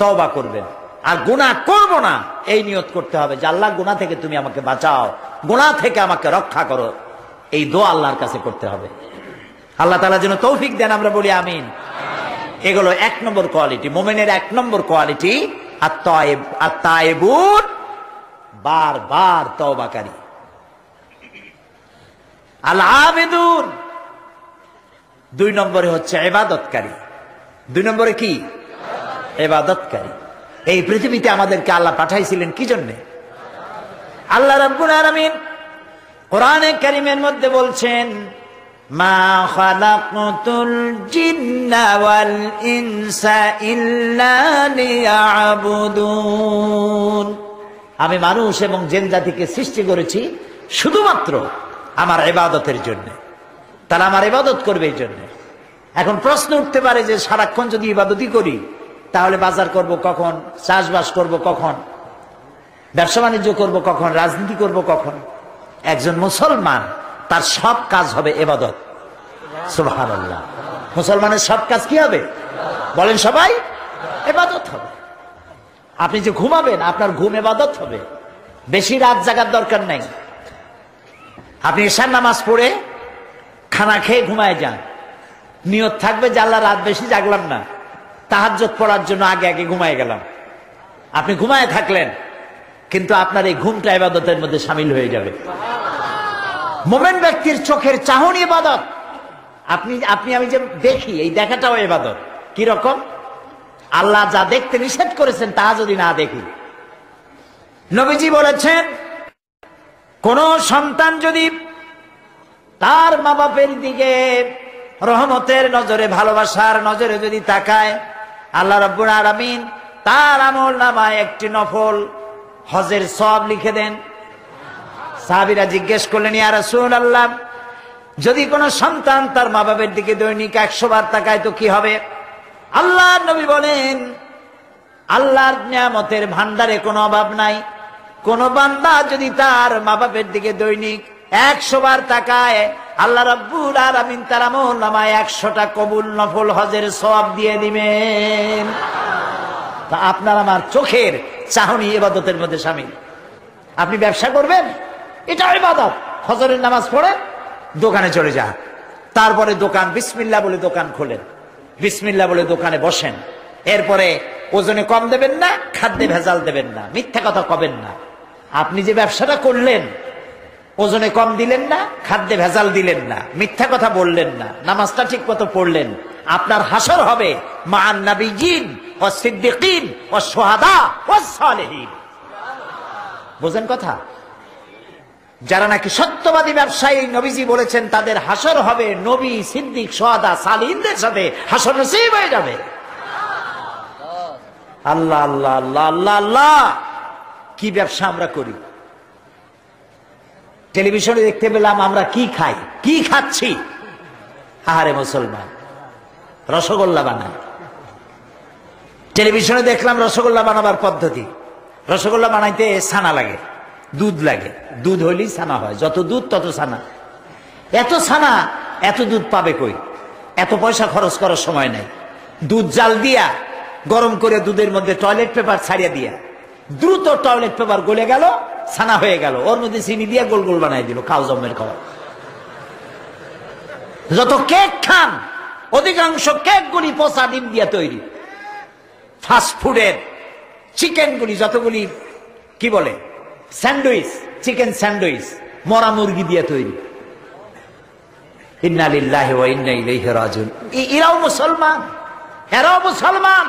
তবা করবেন। আর গুণা করব না, এই নিয়ত করতে হবে যে আল্লাহ গুণা থেকে তুমি আমাকে বাঁচাও গুণা থেকে আমাকে রক্ষা করো। এই দোয়া আল্লাহর কাছে করতে হবে। আল্লাহ তালা যেন তৌফিক দেন, আমরা বলি আমিন। এগুলো এক নম্বর কোয়ালিটি, মোমেনের এক নম্বর কোয়ালিটি আর তয়ে আর আত্মায়েবুন বার বার তবাকারী আল আবেদুন দুই নম্বরে হচ্ছে এবাদতকারী দুই নম্বরে কি? এবাদতকারী এই পৃথিবীতে আমাদেরকে আল্লাহ পাঠাইছিলেন কি জন্যে? আল্লাহ রাব্বুল আলামিন কোরআনে কারিমের মধ্যে বলছেন, মা খালাকতুল জিন্না ওয়াল ইনসা ইল্লা আমি মানুষ এবং জিন জাতিকে সৃষ্টি করেছি শুধুমাত্র আমার ইবাদতের জন্য। তারা আমার ইবাদত করবে এই জন্য। এখন প্রশ্ন উঠতে পারে যে সারাক্ষণ যদি ইবাদতই করি, তাহলে বাজার করব কখন? চাষবাস করব কখন? ব্যবসা বাণিজ্য করব কখন? রাজনীতি করব কখন? একজন মুসলমান, তার সব কাজ হবে এবাদত সুবাহান মুসলমানের সব কাজ কি হবে? বলেন সবাই এবাদত হবে। আপনি যে ঘুমাবেন, আপনার ঘুম এবাদত হবে। বেশি রাত জাগার দরকার নাই। আপনি ঈশান নামাজ পড়ে খানা খেয়ে ঘুমায় যান। নিয়ত থাকবে যে আল্লাহ রাত বেশি জাগলাম না। তাহাজ্জত পড়ার জন্য আগে আগে ঘুমায় গেলাম। আপনি ঘুমায় থাকলেন, কিন্তু আপনার এই ঘুমটা এবাদতের মধ্যে সামিল হয়ে যাবে। মোমেন ব্যক্তির চোখের চাহনি ইবাদত। আপনি আপনি, আমি যে দেখি, এই দেখাটাও এবাদত কি রকম? আল্লাহ যা দেখতে নিষেধ করেছেন তা যদি না দেখি। নবীজি বলেছেন কোন সন্তান যদি তার মা বাপের দিকে রহমতের নজরে, ভালোবাসার নজরে যদি তাকায়, আল্লাহ রব্বুল আলামিন তার আমল নামায় একটি নফল হজের সব লিখে দেন। সাহাবিরা জিজ্ঞেস করলেন, ইয়া রাসূল আল্লাহ যদি কোনো সন্তান তার মা বাবার দিকে দৈনিক একশো বার তাকায় তো কি হবে? আল্লাহ নবী বলেন, আল্লাহর নিয়ামতের ভান্ডারে কোনো অভাব নাই। কোন বান্দা যদি তার মা বাপের দিকে দৈনিক একশো বার তাকায়, আল্লাহ রব্বুল আলামিন তার আমল নামায় একশোটা কবুল নফল হজের সব দিয়ে দিবেন। তা আপনার আমার চোখের চাহনি এবাদতের মধ্যে সামিল। আপনি ব্যবসা করবেন? এটা ইবাদত। হজরের নামাজ পড়ে দোকানে চলে যান। তারপরে দোকান বিসমিল্লা বলে দোকান খোলেন। বিসমিল্লা বলে দোকানে বসেন। এরপরে ওজনে কম দেবেন না, খাদ্যে ভেজাল দেবেন না। মিথ্যা কথা কবেন না। আপনি যে ব্যবসাটা করলেন, ওজনে কম দিলেন না, খাদ্যে ভেজাল দিলেন না, মিথ্যা কথা বললেন না, নামাজটা ঠিক মতো পড়লেন, আপনার হাসর হবে মান সোহাদা বোঝেন কথা? যারা নাকি সত্যবাদী ব্যবসায়ী নবীজি বলেছেন, তাদের হাসর হবে নবী, সিদ্দিক সোহাদা সালিনদের সাথে হাসর হয়ে যাবে। আল্লাহ আল্লাহ আল্লাহ আল্লাহ আল্লাহ। কি ব্যবসা আমরা করি? টেলিভিশনে দেখতে পেলাম আমরা কি খাই? কি খাচ্ছি? আহারে মুসলমান, রসগোল্লা বানায় টেলিভিশনে দেখলাম রসগোল্লা বানাবার পদ্ধতি। রসগোল্লা বানাইতে ছানা লাগে, দুধ লাগে। দুধ হইলেই ছানা হয়, যত দুধ তত ছানা। এত ছানা, এত দুধ পাবে কই? এত পয়সা খরচ করার সময় নাই। দুধ জাল দিয়া, গরম করে দুধের মধ্যে টয়লেট পেপার ছাড়িয়ে দিয়া। দ্রুত টয়লেট পেপার গলে গেল, ছানা হয়ে গেল। ওর মধ্যে চিনি দিয়ে গোল গোল বানাই দিল, খাও জমের খাওয়া যত কেক খান, অধিকাংশ কেক গুলি পচা ডিম দিয়ে তৈরি। ফাস্ট ফুডের চিকেনগুলি যতগুলি, কি বলে? স্যান্ডউইচ চিকেন স্যান্ডউইচ মরা মুরগি দিয়ে তৈরি। এরাও মুসলমান এরাও মুসলমান।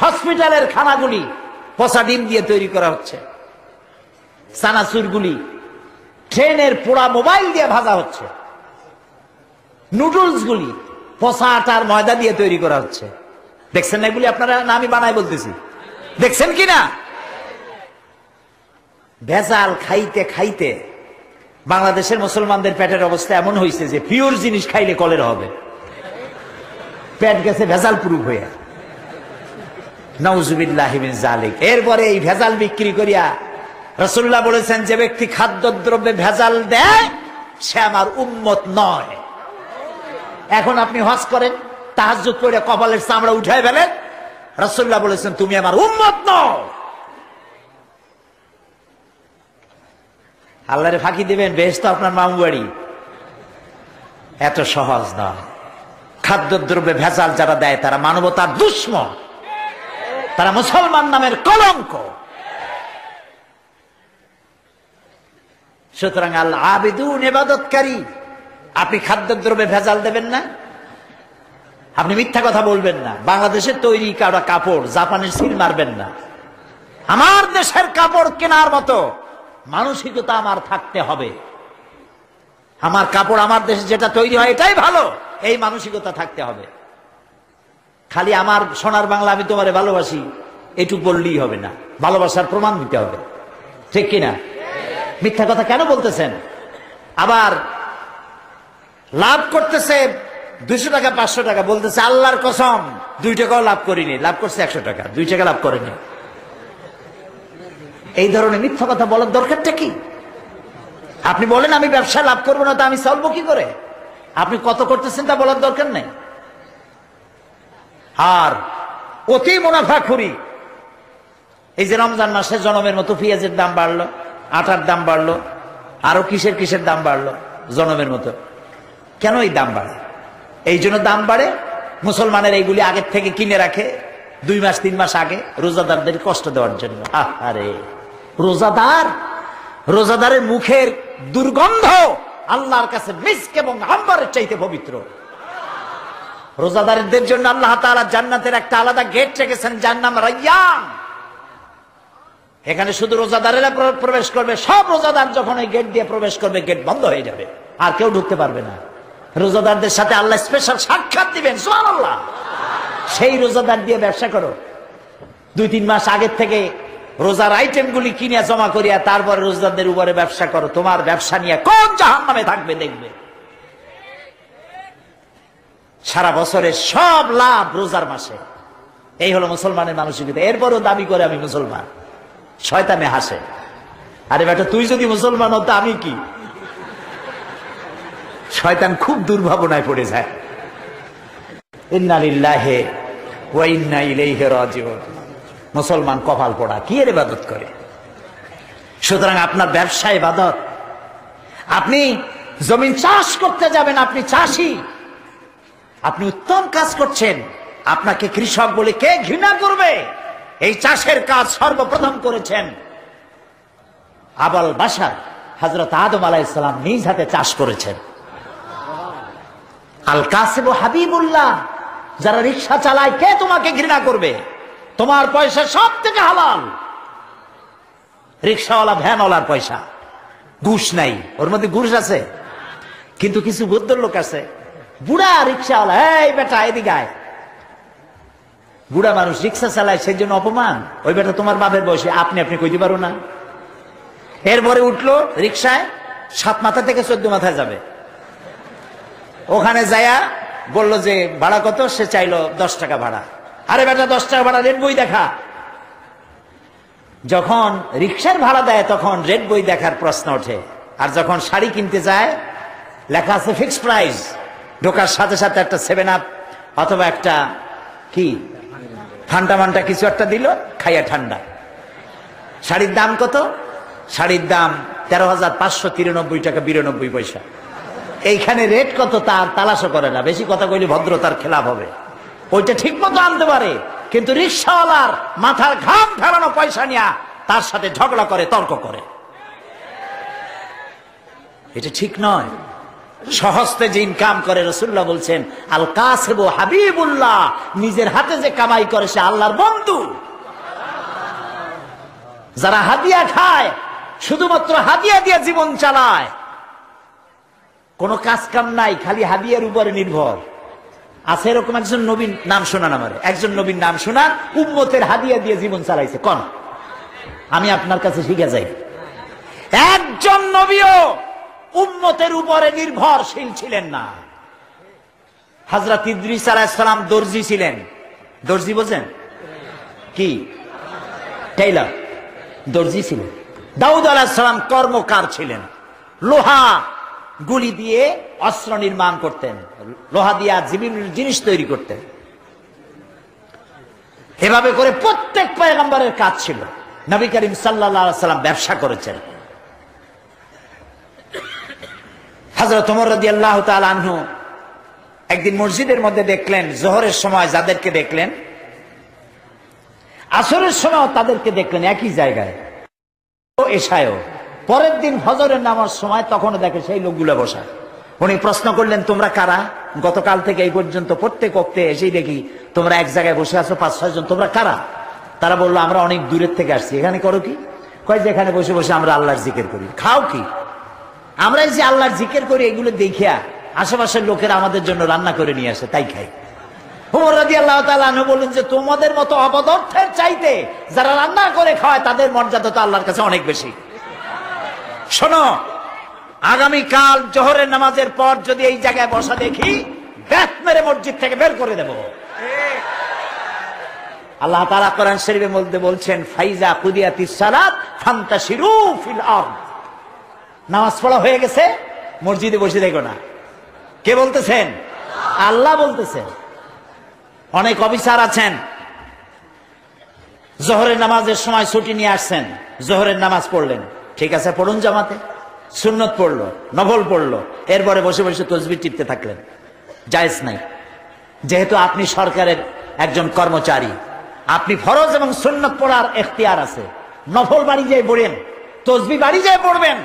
হসপিটালের খানাগুলি পচা ডিম দিয়ে তৈরি করা হচ্ছে। সানাসুরগুলি ট্রেনের পোড়া মোবাইল দিয়ে ভাজা হচ্ছে। নুডলস গুলি পচা আটার ময়দা দিয়ে তৈরি করা হচ্ছে। দেখছেন না এগুলি আপনারা? না, আমি বানাই বলতেছি। দেখছেন কি না? ভেজাল খাইতে খাইতে বাংলাদেশের মুসলমানদের পেটের অবস্থা এমন হয়েছে যে পিওর জিনিস খাইলে কলের হবে। পেট গেছে ভেজাল পুরুপ হয়ে জালিক এরপরে এই ভেজাল বিক্রি করিয়া রসুল্লাহ বলেছেন, যে ব্যক্তি ভেজাল দেয়, সে আমার উম্মত নয়। এখন আপনি করেন, তাহাজ্জুদ করে কপালের চামড়া উঠায় ফেলেন রসুল্লাহ বলেছেন, তুমি আমার উম্মত নও। আল্লাহরে ফাঁকি দিবেন বেশ তো আপনার মামু বাড়ি এত সহজ নয়। খাদ্যদ্রব্যে ভেজাল যারা দেয়, তারা মানবতার দুশ্মন। তারা মুসলমান নামের কলঙ্ক। সুতরাং আল্লাহ আবেদুন এবাদতকারী আপনি খাদ্যদ্রব্যে ভেজাল দেবেন না। আপনি মিথ্যা কথা বলবেন না। বাংলাদেশের তৈরি কাটা কাপড়, জাপানের সিল মারবেন না। আমার দেশের কাপড় কেনার মতো মানসিকতা আমার থাকতে হবে। আমার কাপড় আমার দেশে যেটা তৈরি হয়, এটাই ভালো। এই মানসিকতা থাকতে হবে। খালি আমার সোনার বাংলা আমি তোমারে ভালোবাসি, এটুক বললেই হবে না। ভালোবাসার প্রমাণ দিতে হবে। ঠিক কিনা মিথ্যা কথা কেন বলতেছেন? আবার লাভ করতেছে দুইশো টাকা, পাঁচশো টাকা, বলতেছে আল্লাহর কসম, দুই টাকাও লাভ করিনি, লাভ করছে একশো টাকা, দুই টাকা লাভ করেনি। এই ধরনের মিথ্যা কথা বলার দরকারটা কি? আপনি বলেন আমি ব্যবসা লাভ করব না, তা আমি চলবো কি করে? আপনি কত করতেছেন তা বলার দরকার নেই। আর অতি মুনাফা খুরি। এই যে রমজান মাসে জনমের মতো পেঁয়াজের দাম বাড়লো, আটার দাম বাড়লো, আরও কিসের কিসের দাম বাড়লো, জনমের মতো। কেন এই দাম বাড়ে? এই জন্য দাম বাড়ে, মুসলমানের এইগুলি আগের থেকে কিনে রাখে, দুই মাস, তিন মাস আগে রোজাদারদের কষ্ট দেওয়ার জন্য। আরে রোজাদার, রোজাদারের মুখের দুর্গন্ধ আল্লাহর কাছে মিস্ক এবং আম্বারের চাইতে পবিত্র। রোজাদারদের জন্য আল্লাহ তাআলা জান্নাতের একটা আলাদা গেট রেখেছেন, যার নাম রাইয়ান। এখানে শুধু রোজাদারেরা প্র- প্রবেশ করবে, সব রোজাদার যখন এই গেট দিয়ে প্রবেশ করবে গেট বন্ধ হয়ে যাবে। আর কেউ ঢুকতে পারবে না। রোজাদারদের সাথে আল্লাহ স্পেশাল সাক্ষাৎ দিবেন, সুবহানাল্লাহ। সেই রোজাদার দিয়ে ব্যবসা করো। দুই তিন মাস আগের থেকে রোজার আইটেমগুলি কিনে জমা করিয়া তারপরে রোজাদারদের উপরে ব্যবসা করো। তোমার ব্যবসা নিয়ে কোন জাহান নামে থাকবে, দেখবে। সারা বছরের সব লাভ রোজার মাসে। এই হলো মুসলমানের মানসিকতা। এরপরও দাবি করে আমি মুসলমান। শয়তানে হাসে। আরে বেটা, তুই যদি মুসলমান হতো আমি কি? শয়তান খুব দুর্ভাবনায় পড়ে যায়। মুসলমান কপাল পড়া, কি এর ইবাদত করে? সুতরাং আপনার ব্যবসা ইবাদত। আপনি জমিন চাষ করতে যাবেন, আপনি চাষি। আপনি উত্তম কাজ করছেন। আপনাকে কৃষক বলে কে ঘৃণা করবে? এই চাষের কাজ সর্বপ্রথম করেছেন আবাল বাসার হজরত আদম আলাইসালাম নিজ হাতে চাষ করেছেন। আল কাসেব হাবিবুল্লাহ, যারা রিক্সা চালায়, কে তোমাকে ঘৃণা করবে? তোমার পয়সা সব থেকে হালাল। রিক্সাওয়ালা, ভ্যানওয়ালার পয়সা। ঘুষ নাই, ওর মধ্যে ঘুষ আছে। কিন্তু কিছু বুদ্ধ লোক আছে। বুড়া রিক্সাওয়ালা, এই বেটা, এদিকে আয়। বুড়া মানুষ রিক্সা চালায়, সেই জন্য অপমান। ওই বেটা তোমার বাপের বয়সে, আপনি আপনি কইতে পারো না। এরপরে উঠল রিক্সায়, সাত মাথা থেকে চোদ্দ মাথায় যাবে। ওখানে যায়া বলল যে, ভাড়া কত? সে চাইলো দশ টাকা ভাড়া। আরে বেটা, দশ টাকা ভাড়া রেড বই দেখা। যখন রিক্সার ভাড়া দেয়, তখন রেড বই দেখার প্রশ্ন ওঠে। আর যখন শাড়ি কিনতে যায়, লেখা আছে ফিক্সড প্রাইস ঢোকার সাথে সাথে একটা সেভেন আপ অথবা একটা কি? ঠান্ডা মান্ডা কিছু একটা দিল, খাইয়া ঠান্ডা। শাড়ির দাম কত? শাড়ির দাম তেরো হাজার পাঁচশো তিরানব্বই টাকা, বিরানব্বই পয়সা। এইখানে রেট কত তার তালাশও করে না। বেশি কথা কইলে ভদ্রতার খেলাপ হবে। ওইটা ঠিক মতো আনতে পারে, কিন্তু রিক্সাওয়ালার মাথার ঘাম ফেরানো পয়সা নিয়া তার সাথে ঝগড়া করে, তর্ক করে। এটা ঠিক নয়। সহস্তে যে ইনকাম করে রসুল্লাহ বলছেন আল কাসেব হাবিবুল্লাহ, নিজের হাতে যে কামাই করে সে আল্লাহর বন্ধু। যারা হাদিয়া খায়, শুধুমাত্র হাদিয়া দিয়ে জীবন চালায়। কোনো কাজ কাম নাই, খালি হাদিয়ার উপরে নির্ভর। আছে এরকম একজন নবীন নাম শোনান আমার। একজন নবীন নাম শোনান, উম্মতের হাদিয়া দিয়ে জীবন চালাইছে। কোন? আমি আপনার কাছে শিখে যাই। একজন নবীও উম্মতের উপরে নির্ভরশীল ছিলেন না। হাজরত ইদ্রিস আলাইসালাম দর্জি ছিলেন। দর্জি বোঝেন? কি? টেইলার। দর্জি ছিলেন। দাউদ আলাহিসাল্লাম কর্মকার ছিলেন। লোহা গুলি দিয়ে অস্ত্র নির্মাণ করতেন। লোহা দিয়ে বিভিন্ন জিনিস তৈরি করতেন। এভাবে করে প্রত্যেক পয়গম্বরের কাজ ছিল। নবী করিম সাল্লাহ সাল্লাম ব্যবসা করেছেন। হজরত ওমর রদি আল্লাহ আনহু একদিন মসজিদের মধ্যে দেখলেন, জোহরের সময় যাদেরকে দেখলেন, আসরের সময় তাদেরকে দেখলেন একই জায়গায়। এসায়ও পরের দিন ফজরের নামার সময় তখন দেখে সেই লোকগুলো বসা। উনি প্রশ্ন করলেন, তোমরা কারা? গতকাল থেকে এই পর্যন্ত প্রত্যেক অক্তে এসেই দেখি তোমরা এক জায়গায় বসে আছো, পাঁচ, ছয় জন, তোমরা কারা? তারা বলল, আমরা অনেক দূরের থেকে আসছি, এখানে করো কি? কয় যে এখানে বসে বসে আমরা আল্লাহর জিকির করি। খাও কি? আমরা যে আল্লাহর জিকের করি, এগুলো দেখিয়া আশেপাশের লোকেরা আমাদের জন্য রান্না করে নিয়ে আসে, তাই খাই উমর রাজি আল্লাহ তালু বললেন যে, তোমাদের মতো অপদার্থের চাইতে যারা রান্না করে খাওয়ায়, তাদের মর্যাদা তো আল্লাহর কাছে অনেক বেশি। শোনো, আগামীকাল জোহরের নামাজের পর যদি এই জায়গায় বসা দেখি ব্যাট মেরে মসজিদ থেকে বের করে দেব। আল্লাহ তারা কোরআন শরীফের মধ্যে বলছেন, ফাইজা কুদিয়াতি সালাত ফান্তাশিরু ফিল আরদ। নামাজ পড়া হয়ে গেছে, মসজিদে বসে দেখো না। কে বলতেছেন? আল্লাহ বলতেছেন। অনেক অফিসার আছেন। জোহরের নামাজের সময় ছুটি নিয়ে আসছেন। জোহরের নামাজ পড়লেন। ঠিক আছে, পড়ুন জামাতে। সুন্নত পড়ল, নভল পড়ল। এরপরে বসে বসে তসবি টিপতে থাকলেন। জায়েজ নাই। যেহেতু আপনি সরকারের একজন কর্মচারী, আপনি ফরজ এবং সুন্নত পড়ার এখতিয়ার আছে। নফল বাড়ি যেয়ে পড়েন, তসবি বাড়ি যেয়ে পড়বেন।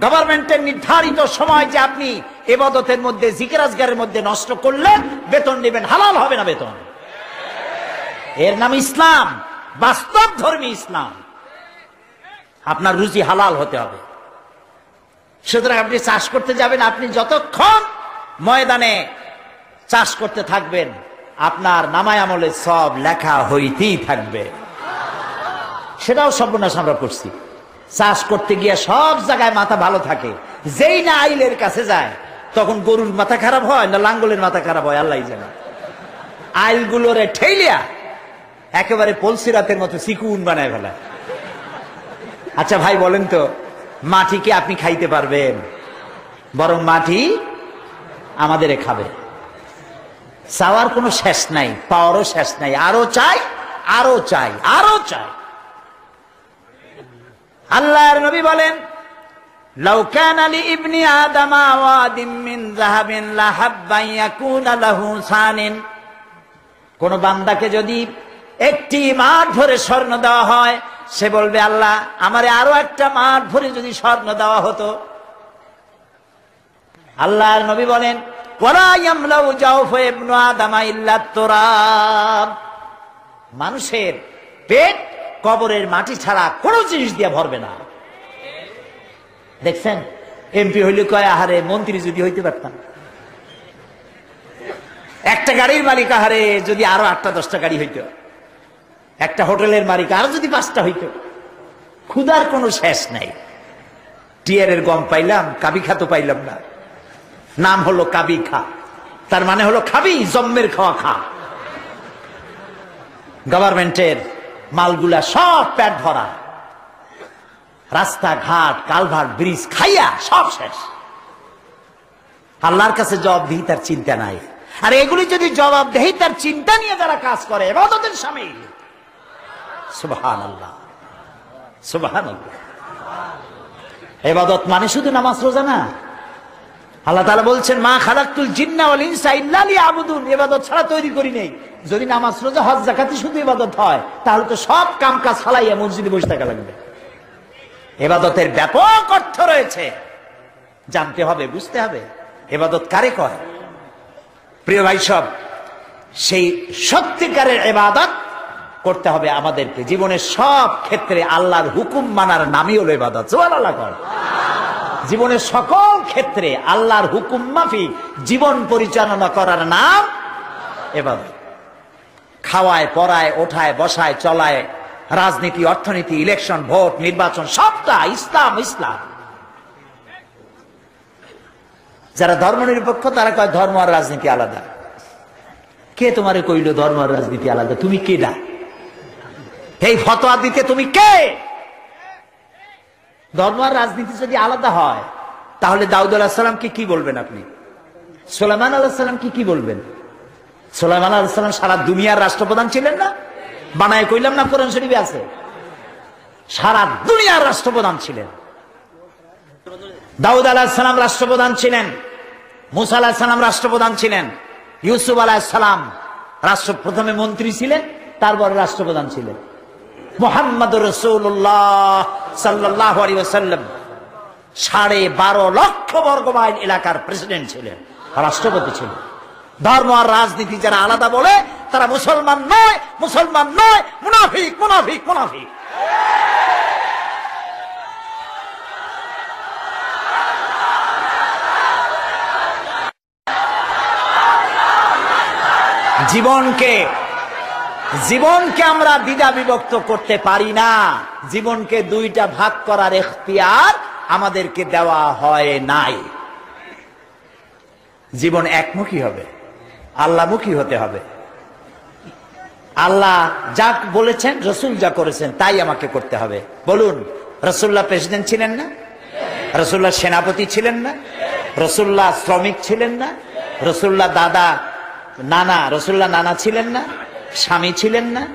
গভর্নমেন্টের নির্ধারিত সময় যে আপনি এবাদতের মধ্যে জিকেরাজগারের মধ্যে নষ্ট করলেন, বেতন নেবেন। হালাল হবে না বেতন? এর নাম ইসলাম। বাস্তব ধর্মী ইসলাম। আপনার রুচি হালাল হতে হবে। সুতরাং আপনি চাষ করতে যাবেন, আপনি যতক্ষণ ময়দানে চাষ করতে থাকবেন, আপনার নামায় আমলে সব লেখা হইতেই থাকবে। সেটাও সর্বনাশ আমরা করছি। চাষ করতে গিয়ে সব জায়গায় মাথা ভালো থাকে। যেই না আইলের কাছে যায়, তখন গরুর মাথা খারাপ হয় না লাঙ্গলের মাথা খারাপ হয় আল্লাহ জানে। আইলগুলোরে ঠেলিয়া একেবারে পলসি রাতের মতো সিকুন বানায় ফেলা। আচ্ছা ভাই, বলেন তো, মাটি কি আপনি খাইতে পারবেন? বরং মাটি আমাদের খাবে। চাওয়ার কোনো শেষ নাই, পাওয়ারও শেষ নাই আরও চাই আরও চাই আরও চাই। আল্লাহর নবী বলেন লাউকান আলী ইবনি আদামা ওয়াদিম মিন যাহাবিন লাহাব্বাইয়া কুন আল্লাহ লাহু সানিন। কোন বান্দাকে যদি একটি মাঠ ভরে স্বর্ণ দেওয়া হয়, সে বলবে, আল্লাহ, আমারে আরও একটা মাঠ ভরে যদি স্বর্ণ দেওয়া হতো। আল্লাহর নবী বলেন মানুষের পেট কবরের মাটি ছাড়া কোনো জিনিস দিয়ে ভরবে না। দেখছেন? এমপি হইলে কয়, আহারে, মন্ত্রী যদি হইতে পারতাম। একটা গাড়ির মালিক, আহারে, যদি আরও আটটা, দশটা গাড়ি হইতো। একটা হোটেলের মালিক, আরও যদি পাঁচটা হইতো। ক্ষুদার কোনো শেষ নাই। টিয়ারের গম পাইলাম, কাবি খা তো পাইলাম না। নাম হলো কাবি খা। তার মানে হলো খাবি, জম্মের খাওয়া খা। গভর্নমেন্টের মালগুলা সব প্যাট ভরা। রাস্তাঘাট কালভার্ট ব্রিজ খাইয়া সব শেষ। আল্লাহর কাছে জবাব দিই তার চিন্তা নাই। আর এগুলি যদি জবাব দেই তার চিন্তা নিয়ে যারা কাজ করে, এবাদতের সামিল সুবহান আল্লাহ সুবহান আল্লাহ এবাদত মানে শুধু নামাজ রোজা না? আল্লাহ তাআলা বলছেন, মা খালাকতুল জিন্না ওয়াল ইনসা ইল্লা লিয়াবুদুন। ইবাদত ছাড়া তৈরি করি নেই। যদি নামাজ, রোজা, হজ যাকাতি শুধু ইবাদত হয়, তাহলে তো সব কাম কাজ ফালাইয়া মসজিদে বসে থাকা লাগবে। এবাদতের ব্যাপক অর্থ রয়েছে। জানতে হবে, বুঝতে হবে এবাদত কারে কয় প্রিয় ভাই সব, সেই সত্যিকারের এবাদত করতে হবে আমাদেরকে। জীবনের সব ক্ষেত্রে আল্লাহর হুকুম মানার নামই হলো এবাদত সুবহানাল্লাহ কর। জীবনের সকল ক্ষেত্রে আল্লাহর হুকুম মাফিক জীবন পরিচালনা করার নাম এবাদত খাওয়ায়, পড়ায়, ওঠায়, বসায়, চলায়, রাজনীতি, অর্থনীতি ইলেকশন ভোট, নির্বাচন, সবটা ইসলাম ইসলাম। যারা ধর্ম নিরপেক্ষ, তারা কয় ধর্ম আর রাজনীতি আলাদা। কে তোমারে কইল ধর্ম আর রাজনীতি আলাদা? তুমি কে না এই ফতোয়া দিতে তুমি কে? ধর্ম আর রাজনীতি যদি আলাদা হয়, তাহলে দাউদ আলাহ সালামকে কি বলবেন আপনি? সোলাইমান আল্লাহ সাল্লামকে কি বলবেন? সোলাইমান আল্লাহ সাল্লাম সারা দুনিয়ার রাষ্ট্রপ্রধান ছিলেন না? বানায় কইলাম না কোরআন শরীফে আছে? সারা দুনিয়ার রাষ্ট্রপ্রধান ছিলেন। দাউদ আলাহ সালাম রাষ্ট্রপ্রধান ছিলেন। মুসা আলাহ সালাম রাষ্ট্রপ্রধান ছিলেন। ইউসুফ আলাহ সালাম রাষ্ট্র প্রথমে মন্ত্রী ছিলেন, তারপর রাষ্ট্রপ্রধান ছিলেন। মোহাম্মদ রসুল্লাহ সাল্লাহ সাল্লাম সাড়ে বারো লক্ষ বর্গ মাইল এলাকার প্রেসিডেন্ট ছিলেন, রাষ্ট্রপতি ছিলেন। ধর্ম আর রাজনীতি যারা আলাদা বলে, তারা মুসলমান নয় মুসলমান নয়, মুনাফিক মুনাফিক মুনাফিক। জীবনকে জীবনকে আমরা দ্বিধা বিভক্ত করতে পারি না। জীবনকে দুইটা ভাগ করার এখতিয়ার আমাদেরকে দেওয়া হয় নাই। জীবন একমুখী হবে আল্লাহমুখী হতে হবে। আল্লাহ যা বলেছেন, রসুল যা করেছেন, তাই আমাকে করতে হবে। বলুন, রসুল্লাহ প্রেসিডেন্ট ছিলেন না? রসুল্লাহ সেনাপতি ছিলেন না? রসুল্লাহ শ্রমিক ছিলেন না? রসুল্লাহ দাদা, নানা, রসুল্লাহ নানা ছিলেন না? স্বামী ছিলেন না?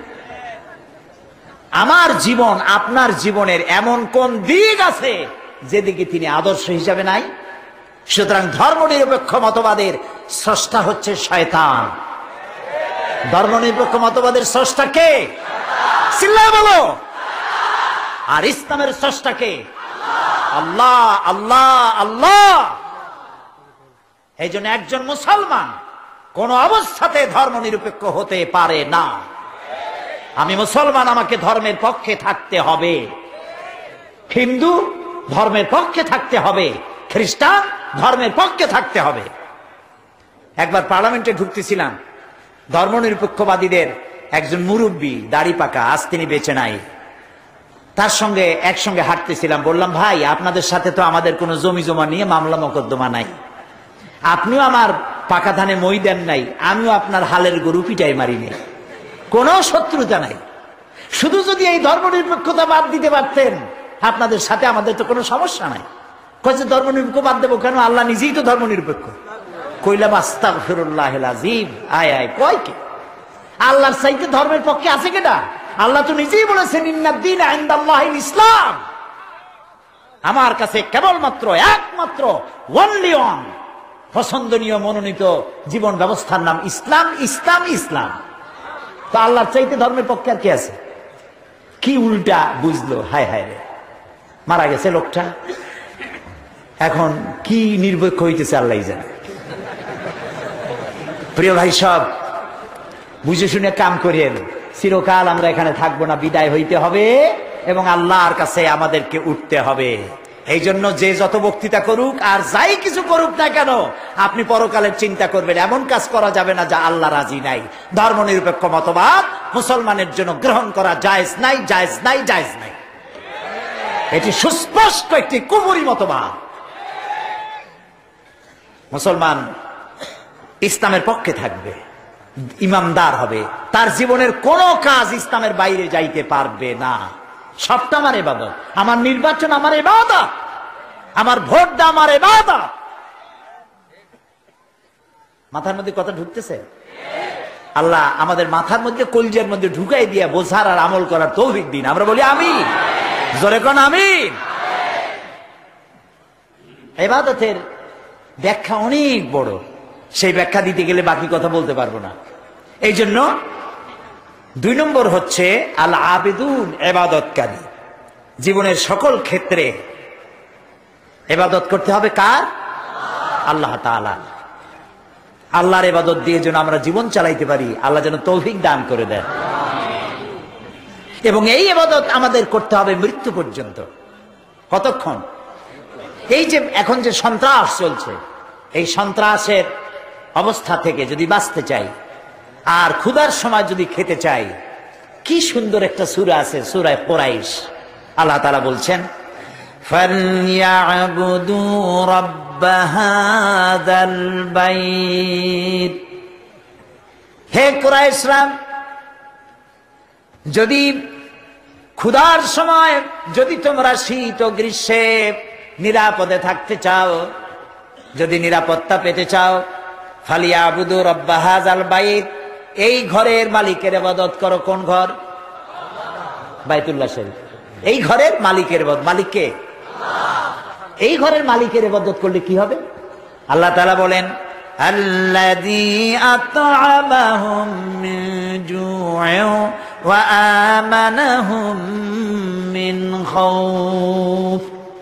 আমার জীবন, আপনার জীবনের এমন কোন দিক আছে যেদিকে তিনি আদর্শ হিসাবে নাই? সুতরাং ধর্ম নিরপেক্ষ মতবাদের স্রষ্টা হচ্ছে শয়তান। ধর্ম নিরপেক্ষ মতবাদের স্রষ্টা কে? বলো। আর ইসলামের স্রষ্টা কে? আল্লাহ আল্লাহ আল্লাহ। এই জন্য একজন মুসলমান। কোন অবস্থাতে ধর্ম নিরপেক্ষ হতে পারে না। আমি মুসলমান, আমাকে ধর্মের পক্ষে থাকতে হবে। হিন্দু, ধর্মের পক্ষে থাকতে হবে। খ্রিস্টান, ধর্মের পক্ষে থাকতে হবে। একবার পার্লামেন্টে ঢুকতেছিলাম। ধর্ম নিরপেক্ষবাদীদের একজন মুরব্বী, দাড়ি পাকা, আজ তিনি বেঁচে নাই। তার সঙ্গে একসঙ্গে হাঁটতেছিলাম। বললাম, ভাই, আপনাদের সাথে তো আমাদের কোনো জমি জমা নিয়ে মামলা মকদ্দমা নাই। আপনিও আমার পাকা ধানে মই দেন নাই, আমিও আপনার হালের গরু পিটাই মারিনি। কোনো শত্রুতা নাই। শুধু যদি এই ধর্ম নিরপেক্ষতা বাদ দিতে পারতেন, আপনাদের সাথে আমাদের তো কোনো সমস্যা নাই। কয়েছে ধর্ম নিরপেক্ষ বাদ দেবো কেন? আল্লাহ নিজেই তো ধর্ম নিরপেক্ষ কইলাম আস্তাক ফিরুল্লাহ আজিম আয় আয়, কয় কে? আল্লাহর সাইতে ধর্মের পক্ষে আছে কেটা আল্লাহ তো নিজেই বলেছেন ইন্নাদ্দিন আইন্দাল্লাহ ইসলাম। আমার কাছে কেবলমাত্র একমাত্র ওনলি ওয়ান পছন্দনীয় মনোনীত জীবন ব্যবস্থার নাম ইসলাম ইসলাম ইসলাম। তো আল্লাহর চাইতে ধর্মের পক্ষে আর কি আছে? কি উল্টা বুঝলো? হায় হায় রে। মারা গেছে লোকটা। এখন কি নির্ভক্ষ হইতেছে আল্লাহ জানে। প্রিয় ভাই সব, বুঝে শুনে কাম করিয়েন। চিরকাল আমরা এখানে থাকব না, বিদায় হইতে হবে এবং আল্লাহর কাছে আমাদেরকে উঠতে হবে। এই জন্য যে যত বক্তৃতা করুক আর যাই কিছু করুক না কেন, আপনি পরকালের চিন্তা করবেন, এমন কাজ করা যাবে না যা আল্লাহ রাজি নাই। ধর্ম নিরপেক্ষ মতবাদ মুসলমানের জন্য গ্রহণ করা জায়েজ নাই জায়েজ নাই জায়েজ নাই। এটি সুস্পষ্ট একটি কুমুরি মতবাদ। মুসলমান ইসলামের পক্ষে থাকবে, ইমামদার হবে, তার জীবনের কোনো কাজ ইসলামের বাইরে যাইতে পারবে না। সবটা আমার এবাদত আমার নির্বাচন আমার এবাদত আমার ভোট দেওয়া আমার এবাদত মাথার মধ্যে কথা ঢুকতেছে? আল্লাহ আমাদের মাথার মধ্যে কলজের মধ্যে ঢুকাই দিয়ে বোঝার আর আমল করার তৌফিক দিন। আমরা বলি আমি জোরে কোন আমি এবাদতের ব্যাখ্যা অনেক বড়। সেই ব্যাখ্যা দিতে গেলে বাকি কথা বলতে পারব না। এই জন্য দুই নম্বর হচ্ছে আল আবেদুন এবাদতকারী। জীবনের সকল ক্ষেত্রে এবাদত করতে হবে কার? আল্লাহ আল্লাহর এবাদত দিয়ে যেন আমরা জীবন চালাইতে পারি, আল্লাহ যেন তৌফিক দান করে দেন। এবং এই এবাদত আমাদের করতে হবে মৃত্যু পর্যন্ত। কতক্ষণ? এই যে এখন যে সন্ত্রাস চলছে, এই সন্ত্রাসের অবস্থা থেকে যদি বাঁচতে চাই আর ক্ষুধার সময় যদি খেতে চাই, কি সুন্দর একটা সুরা আছে, সুরায় কোরাইশ। আল্লাহ তারা বলছেন হে কোরাইশরাম যদি ক্ষুধার সময় যদি তোমরা শীত ও গ্রীষ্মে নিরাপদে থাকতে চাও, যদি নিরাপত্তা পেতে চাও ফালিয়া আবুদুর রব্বাহাজ আল বাইত। এই ঘরের মালিকের এবাদত করো, কোন ঘর? বাইতুল্লাহ শরীফ। এই ঘরের মালিকের এবাদত মালিককে এই ঘরের মালিকের এবাদত করলে কি হবে? আল্লাহ তালা বলেন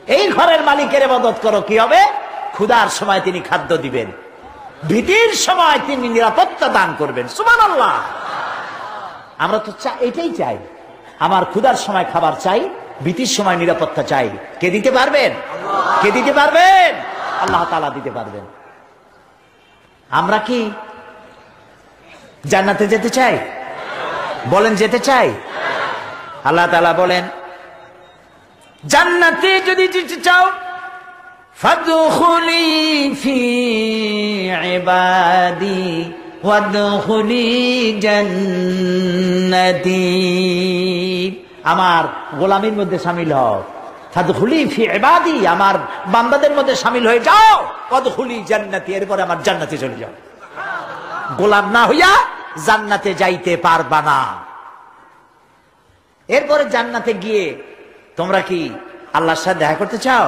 এই ঘরের মালিকের ইবাদত করো, কি হবে? ক্ষুধার সময় তিনি খাদ্য দিবেন। ভীতির সময় তিনি নিরাপত্তা দান করবেন। সুবহানাল্লাহ। আমরা তো চা- এটাই চাই। আমার ক্ষুধার সময় খাবার চাই, ভীতির সময় নিরাপত্তা চাই। কে দিতে পারবেন? কে দিতে পারবেন? আল্লাহ তালা দিতে পারবেন। আমরা কি জান্নাতে যেতে চাই? বলেন যেতে চাই। আল্লাহ তাআলা বলেন, জান্নাতে যদি চাও ফাদখুলি ফি ইবাদি ওয়াদখুলি জান্নাতি আমার গোলামির মধ্যে শামিল হও। ফাদখুলি ফি ইবাদি আমার বান্দাদের মধ্যে সামিল হয়ে যাও। ওয়াদখুলি জান্নাতি এরপরে আমার জান্নাতে চলে যাও। গোলাম না হইয়া জান্নাতে যাইতে পারবা না। এরপরে জান্নাতে গিয়ে তোমরা কি আল্লাহর সাথে দেখা করতে চাও?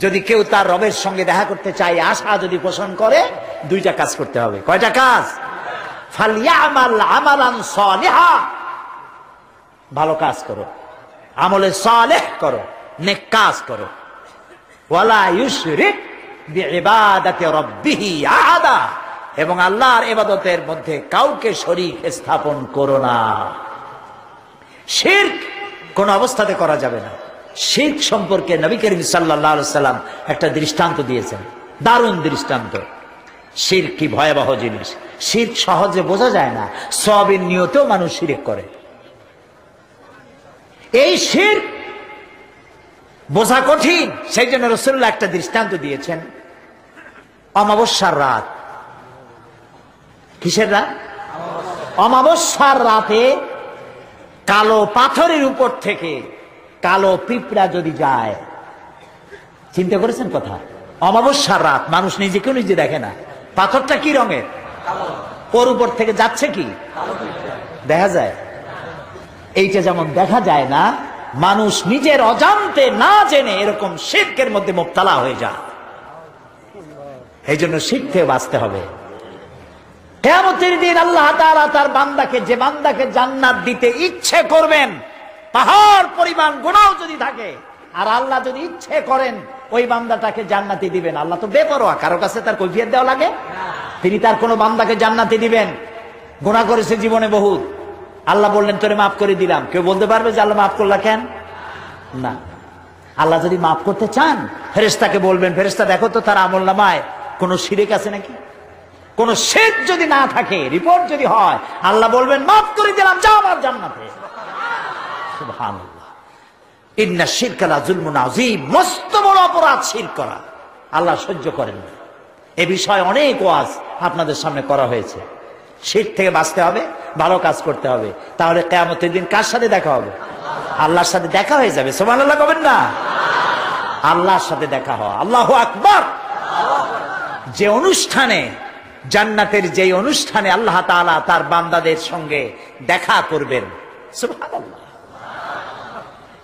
যদি কেউ তার রবের সঙ্গে দেখা করতে চায়, আশা যদি পোষণ করে, দুইটা কাজ করতে হবে। কয়টা কাজ? ভালো কাজ করো। আমলে সালেহ করো। নেক কাজ করো। এবং আল্লাহর এবাদতের মধ্যে কাউকে শরীক স্থাপন করো না। শিরক কোন অবস্থাতে করা যাবে না। শিরক সম্পর্কে নবী করিম সাল্লাম একটা দৃষ্টান্ত দিয়েছেন। দারুণ দৃষ্টান্ত। শির কি ভয়াবহ জিনিস। শিরক সহজে বোঝা যায় না সবের নিয়তেও মানুষ শিরক করে। এই শির বোঝা কঠিন সেই জন্য রসুল্লাহ একটা দৃষ্টান্ত দিয়েছেন। অমাবস্যার রাত। কিসের রাত? অমাবস্যার রাতে কালো পাথরের উপর থেকে কালো পিঁপড়া যদি যায়, চিন্তা করেছেন কথা? অমাবস্যার রাত, মানুষ নিজেকেও নিজে দেখে না। পাথরটা কি রঙের? ওর উপর থেকে যাচ্ছে কি? দেখা যায়। এইটা যেমন দেখা যায় না, মানুষ নিজের অজান্তে না জেনে এরকম শিল্পের মধ্যে মোবতালা হয়ে যায়। এই জন্য শিখতে বাঁচতে হবে। কেমতের দিন আল্লাহ তার বান্দাকে, যে বান্দাকে জান্নাত দিতে ইচ্ছে করবেন পাহাড় পরিমাণ গুণাও যদি থাকে, আর আল্লাহ যদি ইচ্ছে করেন, ওই বান্দাটাকে জান্নাতি দিবেন। আল্লাহ তো বেপরোয়া, কারও কাছে তার কৈফিয়ত দেওয়া লাগে। তিনি তার কোনো বান্দাকে জান্নাতি দিবেন। গোনা করেছে জীবনে বহুত। আল্লাহ বললেন, তোরে মাফ করে দিলাম। কেউ বলতে পারবে যে আল্লাহ মাফ করলা কেন? না। আল্লাহ যদি মাফ করতে চান ফেরেস্তাকে বলবেন ফেরেস্তা দেখো তো তার আমল নামায় কোন শিরেক আছে নাকি? কোন শেখ যদি না থাকে, রিপোর্ট যদি হয়, আল্লাহ বলবেন, মাফ করে দিলাম, যাও আমার জান্নাতে। আল্লাহ সহ্য করেন না। এ বিষয়ে অনেক ওয়াজ আপনাদের সামনে করা হয়েছে। শীত থেকে বাঁচতে হবে, ভালো কাজ করতে হবে। তাহলে কেয়ামতের দিন কার সাথে দেখা হবে? আল্লাহর সাথে দেখা হয়ে যাবে। সোমান আল্লাহ কবেন না? আল্লাহর সাথে দেখা হওয়া। আল্লাহ আকবর! যে অনুষ্ঠানে, জান্নাতের যে অনুষ্ঠানে আল্লাহ তার বান্দাদের সঙ্গে দেখা করবেন। সুবহানাল্লাহ।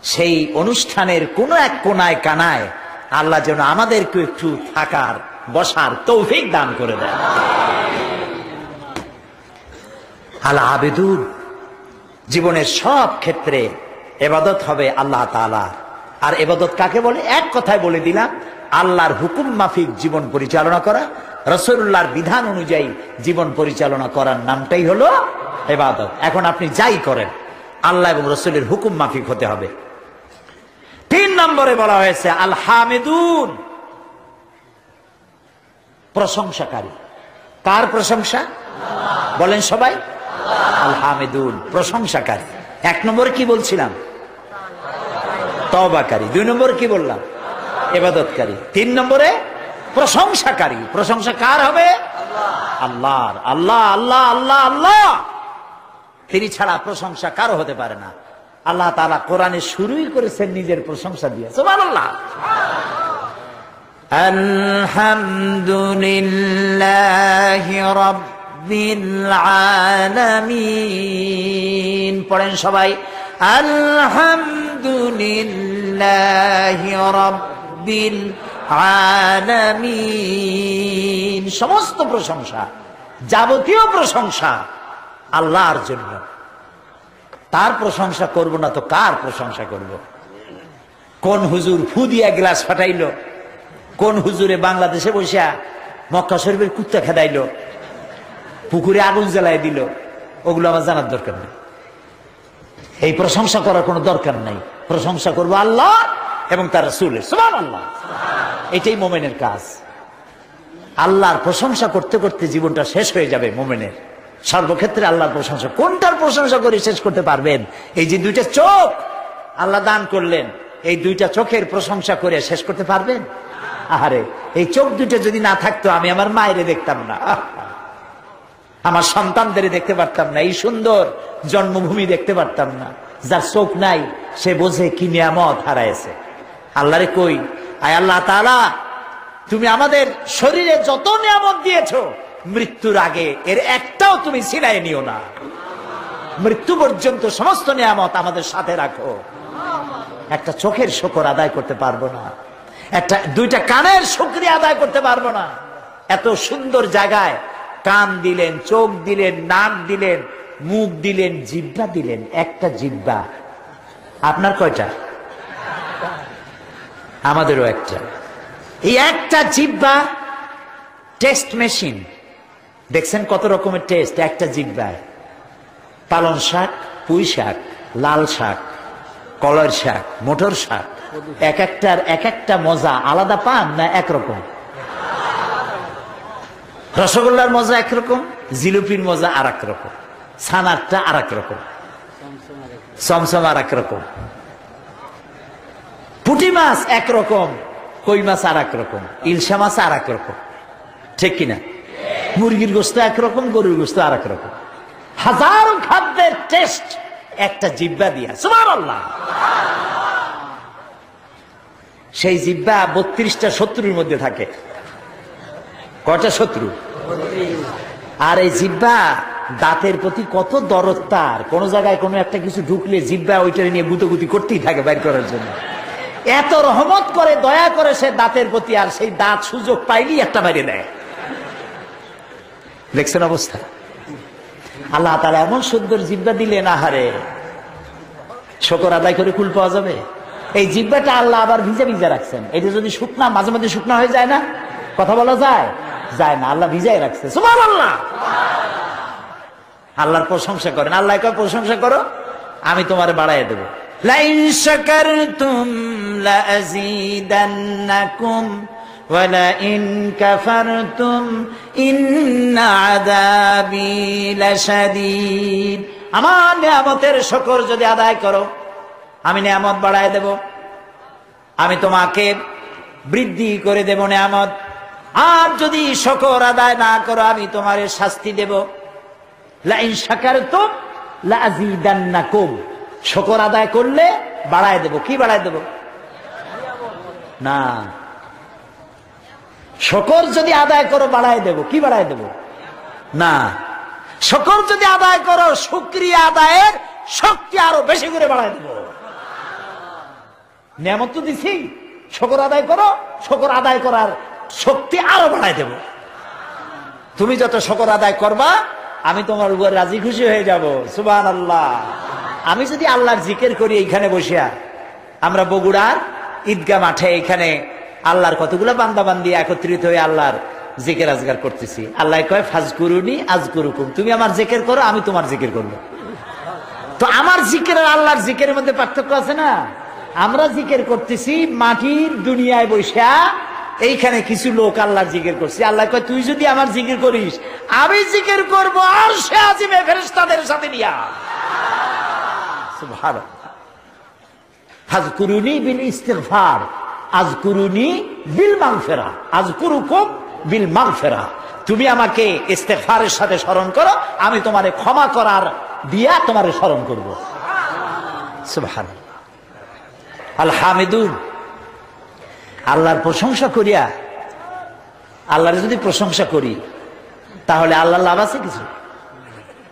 সেই অনুষ্ঠানের কোন এক কোনায় কানায় আল্লাহ যেন আমাদেরকে একটু থাকার, বসার তৌফিক দান করে দেয় আল আবেদুন, জীবনের সব ক্ষেত্রে এবাদত হবে আল্লাহ তাআলা। আর এবাদত কাকে বলে? এক কথায় বলে দিলাম, আল্লাহর হুকুম মাফিক জীবন পরিচালনা করা রসুল্লাহর বিধান অনুযায়ী জীবন পরিচালনা করার নামটাই হলো এবাদত। এখন আপনি যাই করেন, আল্লাহ এবং রসুলের হুকুম মাফিক হতে হবে। নম্বরে বলা হয়েছে আল হামেদুন প্রশংসাকারী। কার প্রশংসা? বলেন সবাই। আল হামেদুন প্রশংসাকারী। এক নম্বরে কি বলছিলাম? তবাকারী দুই নম্বরে কি বললাম? এবাদতকারী। তিন নম্বরে প্রশংসাকারী। প্রশংসা কার হবে? আল্লাহর। আল্লাহ আল্লাহ আল্লাহ আল্লাহ। তিনি ছাড়া প্রশংসা কারও হতে পারে না। আল্লাহ তাআলা কোরআনে শুরুই করেছেন নিজের প্রশংসা দিয়ে। সুবহানাল্লাহ। আলহামদুলিল্লাহি রাব্বিল আলামিন। পড়েন সবাই, আলহামদুলিল্লাহি রাব্বিল আলামিন। সমস্ত প্রশংসা, যাবতীয় প্রশংসা আল্লাহর জন্য। তার প্রশংসা করব না তো কার প্রশংসা করব? কোন হুজুর ফু দিয়া গ্লাস ফাটাইলো? কোন হুজুরে বাংলাদেশে বসিয়া মক্কা শরীফের কুত্তা খেদাইল? পুকুরে আগুন জ্বালাই দিল? ওগুলো আমার জানার দরকার নেই। এই প্রশংসা করার কোনো দরকার নাই। প্রশংসা করব আল্লাহ এবং তার রসুলের আল্লাহ এটাই মোমেনের কাজ। আল্লাহর প্রশংসা করতে করতে জীবনটা শেষ হয়ে যাবে মোমেনের। সর্বক্ষেত্রে আল্লাহর প্রশংসা। কোনটার প্রশংসা করে শেষ করতে পারবেন? এই যে দুইটা চোখ। আল্লাহ দান করলেন। এই দুইটা চোখের প্রশংসা করে শেষ করতে পারবেন? আহারে, এই চোখ দুইটা যদি না থাকতো, আমি আমার মায়েরে দেখতাম না। আমার সন্তানদের দেখতে পারতাম না। এই সুন্দর জন্মভূমি দেখতে পারতাম না। যার চোখ নাই, সে বোঝে কি নিয়ামত হারাইছে। আল্লাহরে কই? আয় আল্লাহ তাআলা, তুমি আমাদের শরীরে যত নিয়ামত দিয়েছ মৃত্যুর আগে এর একটাও তুমি ছিলাই নিও না। মৃত্যু পর্যন্ত সমস্ত নিয়ামত আমাদের সাথে রাখো। একটা চোখের শকর আদায় করতে পারব না। একটা, দুইটা কানের শুক্রিয়া আদায় করতে পারব না। এত সুন্দর জায়গায় কান দিলেন, চোখ দিলেন, নাক দিলেন, মুখ দিলেন, জিব্বা দিলেন। একটা জিব্বা। আপনার কয়টা? আমাদেরও একটা। এই একটা জিব্বা টেস্ট মেশিন। দেখছেন কত রকমের টেস্ট একটা জিব্বায় পালন শাক, পুঁই শাক, লাল শাক, কলর শাক, মোটর শাক। এক একটার এক একটা মজা আলাদা পান না একরকম? রসগোল্লার মজা একরকম, জিলিপির মজা আর রকম ছানারটা আর রকম চমচম আর রকম পুটি মাছ একরকম, কই মাছ আর রকম ইলশা মাছ আর রকম ঠিক কিনা? মুরগির গোস্ত একরকম, গরুর গোস্ত আর রকম হাজারো খাদ্যের টেস্ট একটা জিব্বা দিয়া। সুমার আল্লাহ সেই জিব্বা বত্রিশটা শত্রুর মধ্যে থাকে। কটা শত্রু? আর এই জিব্বা দাঁতের প্রতি কত দরদ তার। কোন জায়গায় কোনো একটা কিছু ঢুকলে জিব্বা ওইটা নিয়ে গুতোগুতি করতেই থাকে বাইর করার জন্য। এত রহমত করে, দয়া করে সে দাঁতের প্রতি আর সেই দাঁত সুযোগ পাইলেই একটা বাইরে দেয়। দেখছেন অবস্থা? আল্লাহ তারা এমন সুন্দর জিব্বা দিলেন, আহারে। শকর আদায় করে কুল পাওয়া যাবে? এই জিব্বাটা আল্লাহ আবার ভিজা ভিজা রাখছেন। এটা যদি শুকনা, মাঝে মাঝে শুকনা হয়ে যায় না? কথা বলা যায়? যায় না, আল্লাহ ভিজাই রাখছে। সুমান আল্লাহ আল্লাহর প্রশংসা করেন। আল্লাহ প্রশংসা করো, আমি তোমার বাড়াই দেবো। লাইন শাকারতুম লাযীদান্নাকুম ولئن كفرتم إن عذابي لشديد আমার নিয়ামতের শকর যদি আদায় করো আমি নিয়ামত বাড়ায় দেব আমি তোমাকে বৃদ্ধি করে দেব নেয়ামত আর যদি শকর আদায় না করো আমি তোমার শাস্তি দেব লাইন সাকার তো লাজিদান্নাকুম শকর আদায় করলে বাড়ায় দেব কি বাড়ায় দেব না শকর যদি আদায় করো, বাড়ায় দেব। কি বাড়ায় দেব? না। শকর যদি আদায় করো, শুক্রিয়া আদায়ের শক্তি আরও বেশি করে বাড়ায় দেব। নিয়ামত তো দিছি। শকর আদায় করো, শকর আদায় করার শক্তি আরও বাড়ায় দেব। তুমি যত শকর আদায় করবা, আমি তোমার উপর রাজি খুশি হয়ে যাব। সুবান আল্লাহ আমি যদি আল্লাহর জিকের করি এইখানে বসিয়া, আমরা বগুড়ার ঈদগা মাঠে এখানে আল্লাহর কতগুলো বান্দাবান্দি একত্রিত হয়ে আল্লাহর জিকের আজগার করতেছি। আল্লাহ কয় ফাজ করুনি আজ করুকুম তুমি আমার জিকের করো, আমি তোমার জিকের করব। তো আমার জিকের আর আল্লাহর জিকের মধ্যে পার্থক্য আছে না? আমরা জিকের করতেছি মাটির দুনিয়ায় বৈশা এইখানে কিছু লোক আল্লাহর জিকির করছে। আল্লাহ কয়, তুই যদি আমার জিকির করিস, আমি জিকির করব আর সে আজিমে ফেরেশতাদের সাথে নিয়া। সুবহানাল্লাহ। ফাজকুরুনি বিল ইস্তিগফার। আজকুরুনি বিল মাগফিরা, আজকুরুকুম বিল মাগফিরা। তুমি আমাকে ইস্তেফারের সাথে স্মরণ করো, আমি তোমারে ক্ষমা করার দিয়া তোমারে স্মরণ করব। হামিদুন আল্লাহর প্রশংসা করিয়া, আল্লাহর যদি প্রশংসা করি, তাহলে আল্লাহ লাভ আছে কিছু?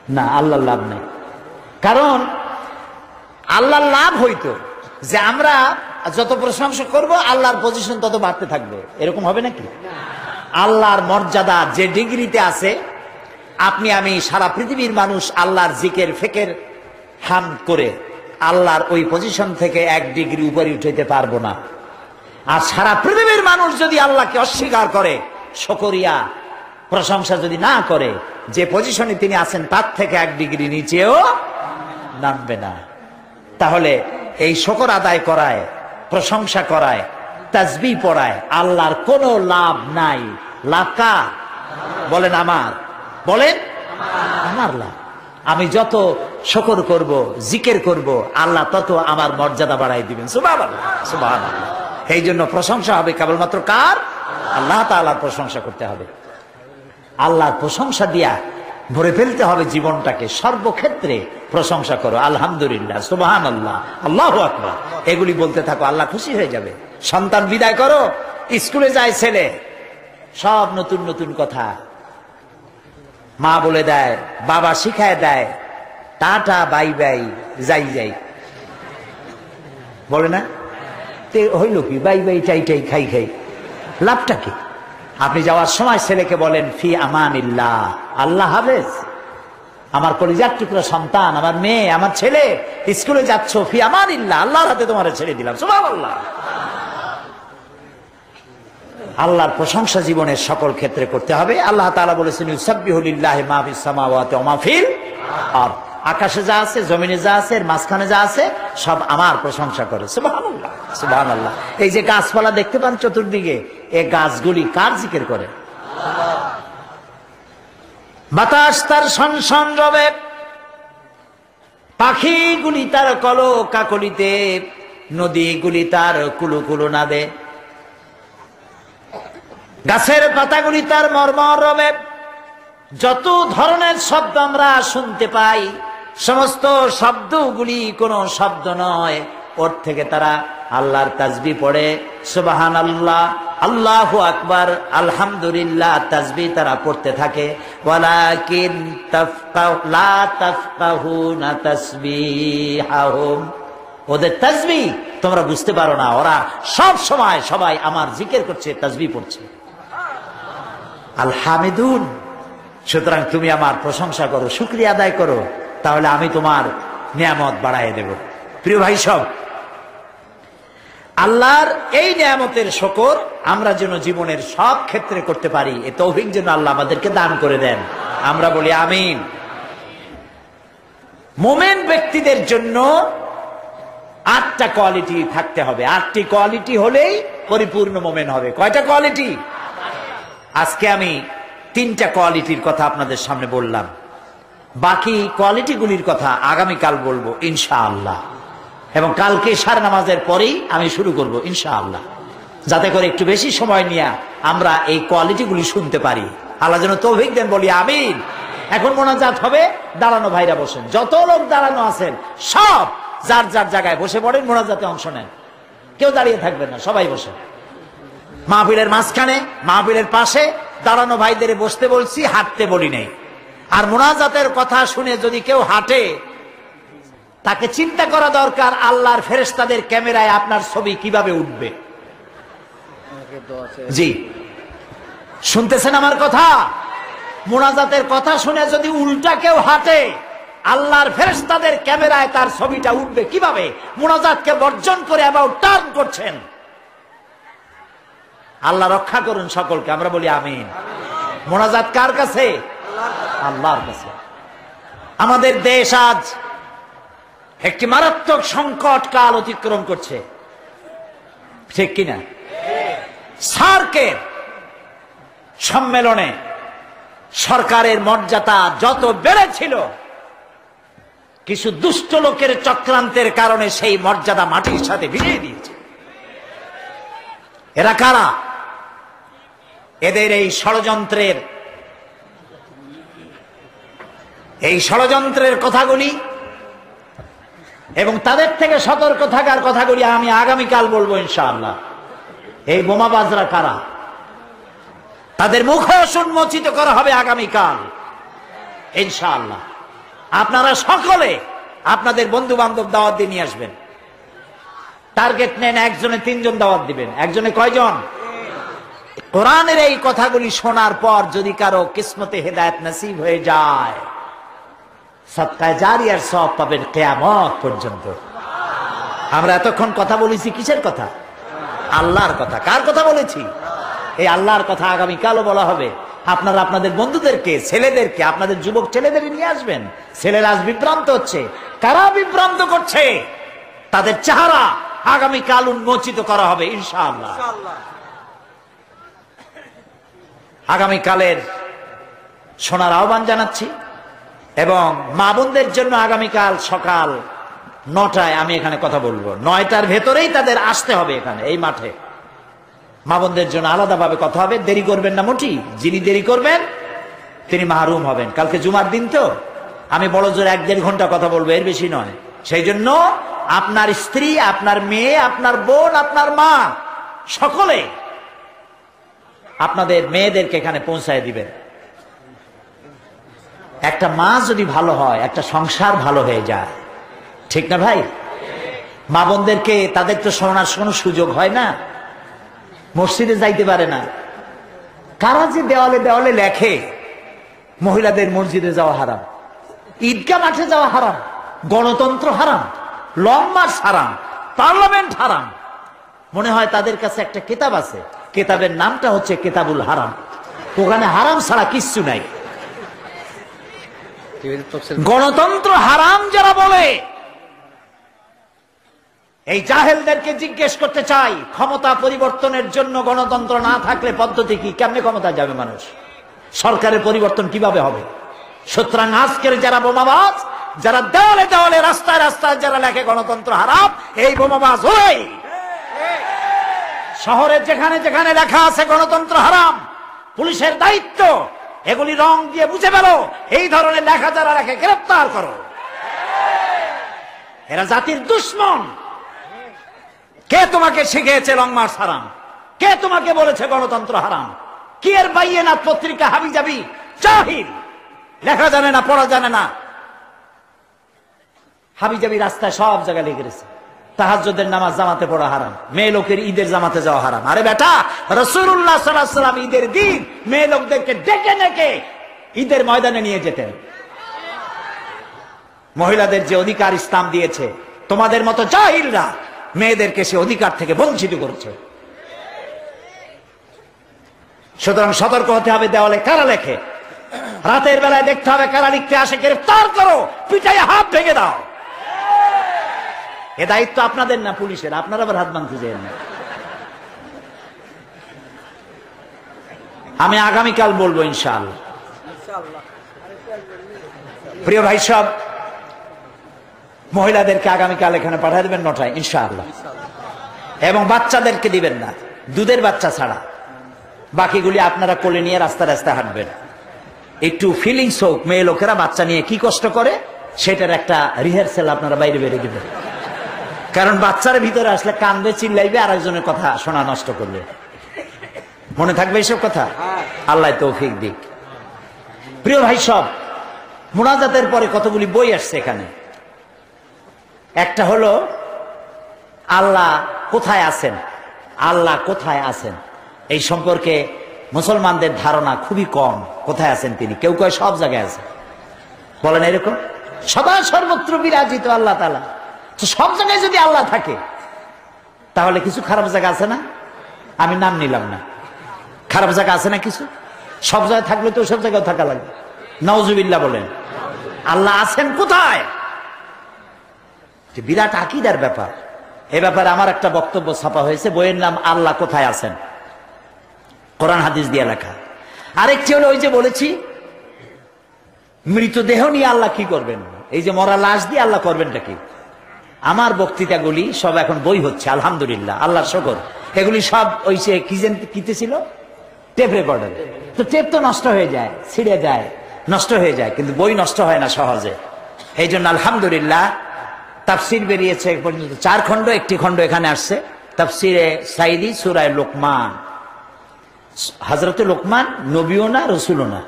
না, আল্লাহর লাভ নেই। কারণ, আল্লাহর লাভ হইতো যে আমরা যত প্রশংসা করব, আল্লাহর পজিশন তত বাড়তে থাকবে। এরকম হবে নাকি? আল্লাহর মর্যাদা যে ডিগ্রিতে আছে, আপনি আমি সারা পৃথিবীর মানুষ আল্লাহর জিকের, ফেকের হাম করে আল্লাহর ওই পজিশন থেকে এক ডিগ্রি উপরে উঠাইতে পারব না। আর সারা পৃথিবীর মানুষ যদি আল্লাহকে অস্বীকার করে, শকরিয়া, প্রশংসা যদি না করে, যে পজিশনে তিনি আছেন, তার থেকে এক ডিগ্রি নিচেও নামবে না। তাহলে এই শকর আদায় করায় প্রশংসা করায়, তাজবি পড়ায়, আল্লাহর কোনো লাভ নাই। লাভ কার বলেন আমার। বলেন? আমার লাভ। আমি যত শকর করব, জিকের করব, আল্লাহ তত আমার মর্যাদা বাড়াই দিবেন। এই জন্য প্রশংসা হবে কেবলমাত্র কার? আল্লাহ তাআলার প্রশংসা করতে হবে। আল্লাহর প্রশংসা দিয়া ভরে ফেলতে হবে জীবনটাকে। সর্বক্ষেত্রে প্রশংসা করো। আলহামদুলিল্লাহ সুবাহান আল্লাহ আল্লাহ আকবার। এগুলি বলতে থাকো, আল্লাহ খুশি হয়ে যাবে। সন্তান বিদায় করো, স্কুলে যায় ছেলে। সব নতুন নতুন কথা মা বলে দেয়, বাবা শিখায় দেয়, টাটা, বাই বাই, যাই যাই। বলে না? তে হইল কি? বাই বাই, টাই টাই, খাই খাই। লাভটা কি? আপনি যাওয়ার সময় ছেলেকে বলেন, ফি আমান আল্লাহ হাফেজ। আমার কলিজার টুকরা সন্তান, আমার মেয়ে, আমার ছেলে, স্কুলে যাচ্ছ, ফি আমান ইল্লাহ আল্লাহর হাতে তোমার ছেড়ে দিলাম। সুবাহ আল্লাহ আল্লাহর প্রশংসা জীবনের সকল ক্ষেত্রে করতে হবে। আল্লাহ তাআলা বলেছেন ইউসাব্বিহুলিল্লাহ মা ফিস সামাওয়াতি ওয়া মা আর আকাশে যা আছে, জমিনে যা আছে মাঝখানে যা আছে, সব আমার প্রশংসা করে। সুবহানাল্লাহ সুবহানাল্লাহ। এই যে গাছপালা দেখতে পান চতুর্দিকে এই গাছগুলি কার জিকির করে? বাতাস তার সনসন রবে, পাখিগুলি তার কল কাকলিতে নদীগুলি তার কুলু কুলু নাদে। গাছের পাতাগুলি তার মর্মর রবে, যত ধরনের শব্দ আমরা শুনতে পাই, সমস্ত শব্দগুলি কোনো শব্দ নয়। ওর থেকে তারা আল্লাহর তাজবি পড়ে। সুবাহান আল্লাহ আল্লাহ আকবার, আলহামদুলিল্লাহ, তাজবি তারা পড়তে থাকে। ওদের তাজবি তোমরা বুঝতে পারো না, ওরা সব সময় সবাই আমার জিকির করছে, তাজবি পড়ছে। আল হামিদুন সুতরাং তুমি আমার প্রশংসা করো, শুক্রিয়া আদায় করো, তাহলে আমি তোমার নিয়ামত বাড়াই দেব। প্রিয় ভাই সব আল্লাহর এই নিয়ামতের শকর আমরা যেন জীবনের সব ক্ষেত্রে করতে পারি। এ তৌফিক যেন আল্লাহ আমাদেরকে দান করে দেন। আমরা বলি আমিন। মোমেন ব্যক্তিদের জন্য আটটা কোয়ালিটি থাকতে হবে। আটটি কোয়ালিটি হলেই পরিপূর্ণ মোমেন হবে। কয়টা কোয়ালিটি? আজকে আমি তিনটা কোয়ালিটির কথা আপনাদের সামনে বললাম। বাকি কোয়ালিটিগুলির কথা আগামীকাল বলব, ইনশাআল্লাহ। এবং কালকে সার নামাজের পরেই আমি শুরু করব, ইনশাআল্লাহ। যাতে করে একটু বেশি সময় নিয়ে আমরা এই কোয়ালিটিগুলি শুনতে পারি। আল্লাহ যেন তৌভিক দেন, বলি আমিন। এখন মোনাজাত হবে, দাঁড়ানো ভাইরা বসেন। যত লোক দাঁড়ানো আছেন, সব যার যার জায়গায় বসে পড়েন, মোনাজাতে অংশ নেন। কেউ দাঁড়িয়ে থাকবেন না, সবাই বসে মাহফিলের মাঝখানে, মাহফিলের পাশে দাঁড়ানো ভাইদের বসতে বলছি, হাঁটতে বলি নেই। আর মোনাজাতের কথা শুনে যদি কেউ হাঁটে তাকে চিন্তা করা দরকার আল্লাহর ফেরেস্তাদের ক্যামেরায় আপনার ছবি কীভাবে উঠবে। জি। শুনতেছেন আমার কথা? মোনাজাতের কথা শুনে যদি উল্টা কেউ হাঁটে আল্লাহর ফেরেস্তাদের ক্যামেরায় তার ছবিটা উঠবে কীভাবে? মোনাজাতকে বর্জন করে অ্যাবাউট টার্ন করছেন। আল্লাহ রক্ষা করুন সকলকে আমরা বলি আমিন। মোনাজাত কার কাছে? আল্লাহর কাছে। আমাদের দেশ আজ একটি মারাত্মক সংকট কাল অতিক্রম করছে। ঠিক কিনা? সার্কের সম্মেলনে সরকারের মর্যাদা যত বেড়েছিল, কিছু দুষ্ট লোকের চক্রান্তের কারণে সেই মর্যাদা মাটির সাথে ভিড়িয়ে দিয়েছে। এরা কারা? এদের এই ষড়যন্ত্রের এই ষড়যন্ত্রের কথাগুলি এবং তাদের থেকে সতর্ক থাকার কথাগুলি আমি আগামীকাল বলব ইনশাআল্লাহ। এই বোমাবাজরা কারা? তাদের মুখ উন্মোচিত করা হবে আগামীকাল, ইনশাআল্লাহ। আপনারা সকলে আপনাদের বন্ধু বান্ধব দাওয়াত দিয়ে নিয়ে আসবেন। টার্গেট নেন একজনে তিনজন দাওয়াত দিবেন। একজনে কয়জন? কোরআনের এই কথাগুলি শোনার পর যদি কারও কিসমতে হেদায়ত নসিব হয়ে যায় সৎকায় জারিয়ার সব পাবেন কেয়ামত পর্যন্ত। আমরা এতক্ষণ কথা বলেছি কিসের কথা? আল্লাহর কথা। কার কথা বলেছি? এই আল্লাহর কথা আগামীকালও বলা হবে। আপনারা আপনাদের বন্ধুদেরকে, ছেলেদেরকে, আপনাদের যুবক ছেলেদের নিয়ে আসবেন। ছেলেরা আজ বিভ্রান্ত হচ্ছে। কারা বিভ্রান্ত করছে? তাদের চেহারা আগামীকাল উন্মোচিত করা হবে, ইনশাআল্লাহ। আগামীকালের শোনার আহ্বান জানাচ্ছি। এবং মা বোনদের জন্য আগামীকাল সকাল নটায় আমি এখানে কথা বলব। নয়টার ভেতরেই তাদের আসতে হবে এখানে, এই মাঠে। মা বোনদের জন্য আলাদাভাবে কথা হবে, দেরি করবেন না মোটি। যিনি দেরি করবেন, তিনি মাহরুম হবেন। কালকে জুমার দিন তো। আমি বড় জোর এক দেড় ঘণ্টা কথা বলব, এর বেশি নয়। সেই জন্য আপনার স্ত্রী, আপনার মেয়ে, আপনার বোন, আপনার মা, সকলে আপনাদের মেয়েদেরকে এখানে পৌঁছায় দিবেন। একটা মা যদি ভালো হয়, একটা সংসার ভালো হয়ে যায়। ঠিক না ভাই? মা বোনদেরকে তাদের তো শোনার কোনো সুযোগ হয় না। মসজিদে যাইতে পারে না। কারা যে দেওয়ালে দেওয়ালে লেখে, মহিলাদের মসজিদে যাওয়া হারাম। ঈদগা মাঠে যাওয়া হারাম। গণতন্ত্র হারাম। লং মার্চ হারাম। পার্লামেন্ট হারাম। মনে হয় তাদের কাছে একটা কেতাব আছে। কেতাবের নামটা হচ্ছে কেতাবুল হারাম। ওখানে হারাম ছাড়া কিচ্ছু নাই। গণতন্ত্র হারাম যারা বলে। এই জাহেলদেরকে জিজ্ঞেস করতে চাই, ক্ষমতা পরিবর্তনের জন্য গণতন্ত্র না থাকলে পদ্ধতি কি? কেমনে ক্ষমতা যাবে মানুষ? সরকারের পরিবর্তন কীভাবে হবে? সুতরাং আজকের যারা বোমাবাজ, যারা দেওয়ালে দেওয়ালে, রাস্তায় রাস্তায় যারা লেখে গণতন্ত্র হারাম, এই বোমাবাজ হই শহরে যেখানে যেখানে লেখা আছে গণতন্ত্র হারাম, পুলিশের দায়িত্ব এগুলি রং দিয়ে বুঝে পেল এই ধরনের লেখা যারা লেখে গ্রেপ্তার করো। এরা জাতির দুশ্মন। কে তোমাকে শিখিয়েছে লং মার্চ হারাম? কে তোমাকে বলেছে গণতন্ত্র হারাম? কি এর বাইয়ে না পত্রিকা হাবি যাবি জাহিল। লেখা জানে না, পড়া জানে না। হাবি যাবি রাস্তায় সব জায়গায় লিখে রেখেছে তাহাজ্জুদের নামাজ জামাতে পড়া হারাম। মেয়ে লোকের ঈদের জামাতে যাওয়া হারাম। আরে বেটা রসুল্লাহ সাল্লাম ঈদের দিন মেয়ে লোকদেরকে ডেকে ডেকে ঈদের ময়দানে নিয়ে যেতেন। মহিলাদের যে অধিকার ইসলাম দিয়েছে, তোমাদের মতো জাহিলরা মেয়েদেরকে সে অধিকার থেকে বঞ্চিত করছে। সুতরাং সতর্ক হতে হবে, দেওয়ালে কারা লেখে? রাতের বেলায় দেখতে হবে কারা লিখতে আসে, গ্রেফতার করো পিটাই হাত ভেঙে দাও। এ দায়িত্ব আপনাদের না পুলিশের? আপনারা আবার হাত বাঁধতে যেন না। আমি আগামীকাল বলব ইনশাল প্রিয় ভাই সব, মহিলাদেরকে আগামীকাল এখানে পাঠিয়ে দেবেন নটায়, ইনশাআল্লাহ। এবং বাচ্চাদেরকে দিবেন না। দুধের বাচ্চা ছাড়া। বাকিগুলি আপনারা কোলে নিয়ে রাস্তা রাস্তা হাঁটবেন। একটু ফিলিংস হোক, মেয়ে লোকেরা বাচ্চা নিয়ে কি কষ্ট করে, সেটার একটা রিহার্সেল আপনারা বাইরে বেরিয়ে দেবেন। কারণ বাচ্চার ভিতরে আসলে কান্দে চিল্লাইবে আর একজনের কথা শোনা নষ্ট করবে। মনে থাকবে এইসব কথা? আল্লাহ তৌফিক দিক। প্রিয় ভাই সব মোনাজাতের পরে কতগুলি বই আসছে এখানে? একটা হলো আল্লাহ কোথায় আছেন? আল্লাহ কোথায় আছেন? এই সম্পর্কে মুসলমানদের ধারণা খুবই কম। কোথায় আছেন তিনি? কেউ কয় সব জায়গায় আছেন বলেন এরকম? সবার সর্বত্র বিরাজিত আল্লাহ তালা তো সব জায়গায় যদি আল্লাহ থাকে, তাহলে কিছু খারাপ জায়গা আছে না? আমি নাম নিলাম না। খারাপ জায়গা আছে না কিছু? সব জায়গায় থাকলে তো সব জায়গায় থাকা লাগবে। নওজুবিল্লাহ বলেন, আল্লাহ আছেন কোথায়? বিরাট আকিদার ব্যাপার। এ ব্যাপারে আমার একটা বক্তব্য ছাপা হয়েছে, বইয়ের নাম আল্লাহ কোথায় আছেন? কোরআন হাদিস দিয়ে লেখা। আরেকটি হলো ওই যে বলেছি, মৃতদেহ নিয়ে আল্লাহ কি করবেন? এই যে মরা লাশ দিয়ে আল্লাহ করবেনটা কি? আমার বক্তৃতাগুলি সব এখন বই হচ্ছে, আলহামদুলিল্লাহ, আল্লাহর শকর। এগুলি সব ওই সে কি যেন কিতে ছিল? টেপ রেকর্ডার তো টেপ তো নষ্ট হয়ে যায়, ছিঁড়ে যায়, নষ্ট হয়ে যায়, কিন্তু বই নষ্ট হয় না সহজে। এই জন্য আলহামদুলিল্লাহ, তাফসির বেরিয়েছে পর্যন্ত। চার খণ্ড, একটি খণ্ড এখানে আসছে। তাফসিরে সাইদি সুরায় লোকমান। হাজরতে লোকমান নবীও না, রসুলও না।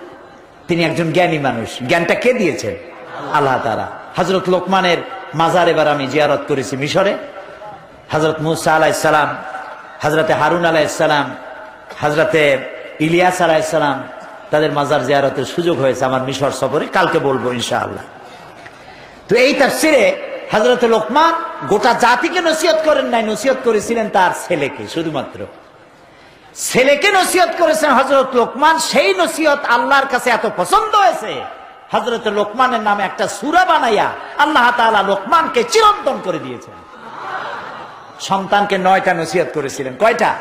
তিনি একজন জ্ঞানী মানুষ। জ্ঞানটা কে দিয়েছেন? আল্লাহ তারা হজরত লোকমানের মাজার এবার আমি জিয়ারত করেছি মিশরে। হজরত মুসা আলাইসালাম হজরতে হারুন আলাইসালাম হজরতে ইলিয়াস আলাইসালাম তাদের মাজার জিয়ারতের সুযোগ হয়েছে আমার মিশর সফরে। কালকে বলব ইনশাআল্লাহ। তো এই তাফসিরে হজরত লোকমান গোটা জাতিকে নসিহত করেন নাই, নসিহত করেছিলেন তার ছেলেকে শুধুমাত্র। ছেলেকে নসিহত করেছেন হজরত লোকমান, সেই নসিহত আল্লাহর কাছে এত পছন্দ হয়েছে। হজরত লোকমানের নামে একটা সুরা বানাইয়া আল্লাহ তাআলা লোকমানকে চিরন্তন করে দিয়েছেন। সন্তানকে নয়টা নসিহত করেছিলেন। কয়টা?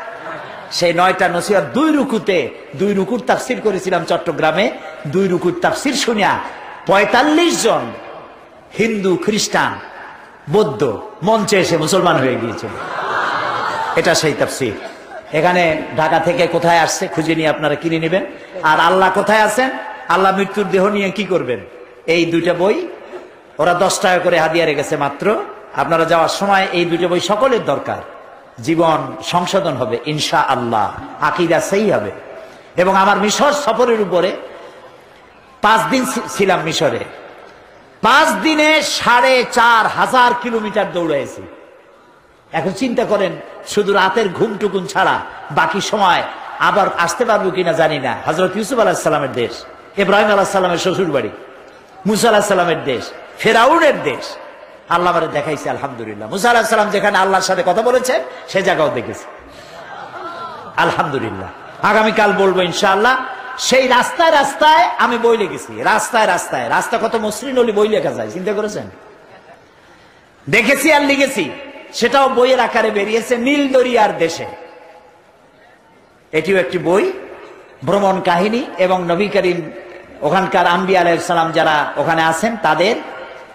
সেই নয়টা নসিহত দুই রুকুতে, দুই রুকুর তাফসির করেছিলাম চট্টগ্রামে, দুই রুকুর তাফসির শুনিয়া পঁয়তাল্লিশ জন হিন্দু, খ্রিস্টান, বৌদ্ধ মঞ্চে এসে মুসলমান হয়ে গিয়েছে। এটা সেই তাফসির। এখানে ঢাকা থেকে কোথায় আসছে খুঁজে নিয়ে আপনারা কিনে নেবেন। আর আল্লাহ কোথায় আছেন? আল্লাহ মৃত্যুর দেহ নিয়ে কি করবেন? এই দুইটা বই ওরা দশ টাকা করে হাদিয়া রেখেছে মাত্র। আপনারা যাওয়ার সময় এই দুটো বই সকলের দরকার। জীবন সংশোধন হবে ইনশা আল্লাহ আকিদা সেই হবে। এবং আমার মিশর সফরের উপরে পাঁচ দিন ছিলাম মিশরে। পাঁচ দিনে সাড়ে চার হাজার কিলোমিটার দৌড়াইছি। এখন চিন্তা করেন, শুধু রাতের ঘুমটুকুন ছাড়া বাকি সময় আবার আসতে পারব কিনা জানি না। হজরত ইউসুফ আলাহিসাল্লামের দেশ। ইব্রাহিম আলাহিসাল্লামের শ্বশুর বাড়ি মুসা আলাহিসাল্লামের দেশ, ফেরাউনের দেশ। আল্লাহ আমারে দেখাইছে, আলহামদুলিল্লাহ। মুসা আলাহিসাল্লাম যেখানে আল্লাহর সাথে কথা বলেছে, সে জায়গাও দেখেছি। আলহামদুলিল্লাহ। আগামীকাল বলব ইনশাআল্লাহ, সেই রাস্তায় রাস্তায় আমি বই লিখেছি। রাস্তায় রাস্তায়। রাস্তা কত মসৃণ হলে বই লেখা যায়, চিন্তা করেছেন? দেখেছি আর লিখেছি। সেটাও বইয়ের আকারে বেরিয়েছে নীল দরিয়ার দেশে। এটিও একটি বই। ভ্রমণ কাহিনী এবং নবী করিম ওখানকার আম্বি আলাইসালাম যারা ওখানে আছেন তাদের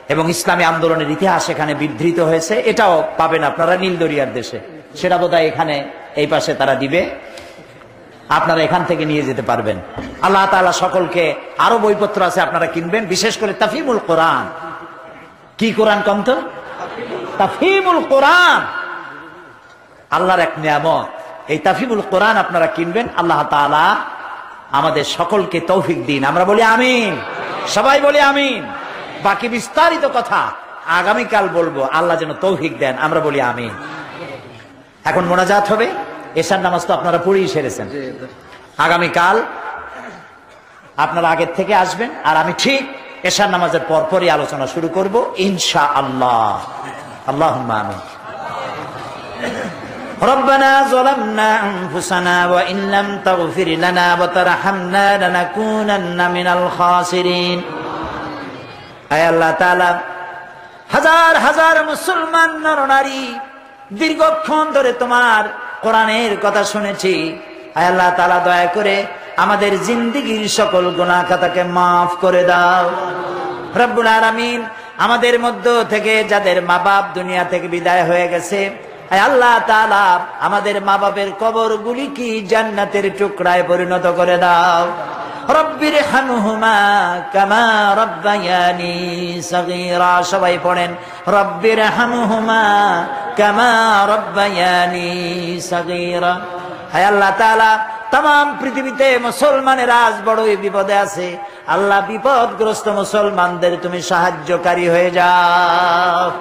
এবং ইসলামী আন্দোলনের ইতিহাস এখানে বিধৃত হয়েছে। এটাও পাবেন আপনারা নীল দরিয়ার দেশে। সেটা বোধহয় এখানে এই পাশে তারা দিবে। আপনারা এখান থেকে নিয়ে যেতে পারবেন। আল্লাহ তাআলা সকলকে আরও বইপত্র আছে আপনারা কিনবেন, বিশেষ করে তাফিমুল কোরআন। কি কোরআন কম তো তাফিমুল কোরআন। আল্লাহর এক নিয়ামত। এই তাফিমুল কোরআন আপনারা কিনবেন, আল্লাহ তাআলা আমাদের সকলকে তৌফিক দিন। আমরা বলি আমিন। সবাই বলি আমিন। বাকি বিস্তারিত কথা আগামীকাল বলব। আল্লাহ যেন তৌফিক দেন। আমরা বলি আমিন। এখন মোনাজাত হবে। এশার নামাজ তো আপনারা পড়েই সেরেছেন। আগামীকাল আপনারা আগের থেকে আসবেন। আর আমি ঠিক এশার নামাজের পরপরই আলোচনা শুরু করব। ইনশা আল্লাহ আল্লাহ আমিন। ربنا ظلمنا أنفسنا وإن لم تغفر لنا وترحمنا لنكونن من الخاسرين আয় আল্লাহ তাআলা হাজার হাজার মুসলমান নরনারী দীর্ঘক্ষণ ধরে তোমার কোরআনের কথা শুনেছি আয় আল্লাহ তাআলা দয়া করে আমাদের জিন্দিগির সকল গুনাহ খাতাকে মাফ করে দাও রব্বুল আলামিন আমাদের মধ্য থেকে যাদের মা বাপ দুনিয়া থেকে বিদায় হয়ে গেছে আয় আল্লাহ তাআলা, আমাদের মা বাপের কবরগুলি কি জান্নাতের টুকরায় পরিণত করে দাও। রব্বির হানুহুমা কামা রব্বায়ানি সগীরা। সবাই পড়েন রব্বির হানুহুমা কামা রব্বায়ানি সগীরা। হায় আল্লাহ তাআলা তাম পৃথিবীতে মুসলমানের আজ বড়ই বিপদে আছে। আল্লাহ বিপদগ্রস্ত মুসলমানদের তুমি সাহায্যকারী হয়ে যাও।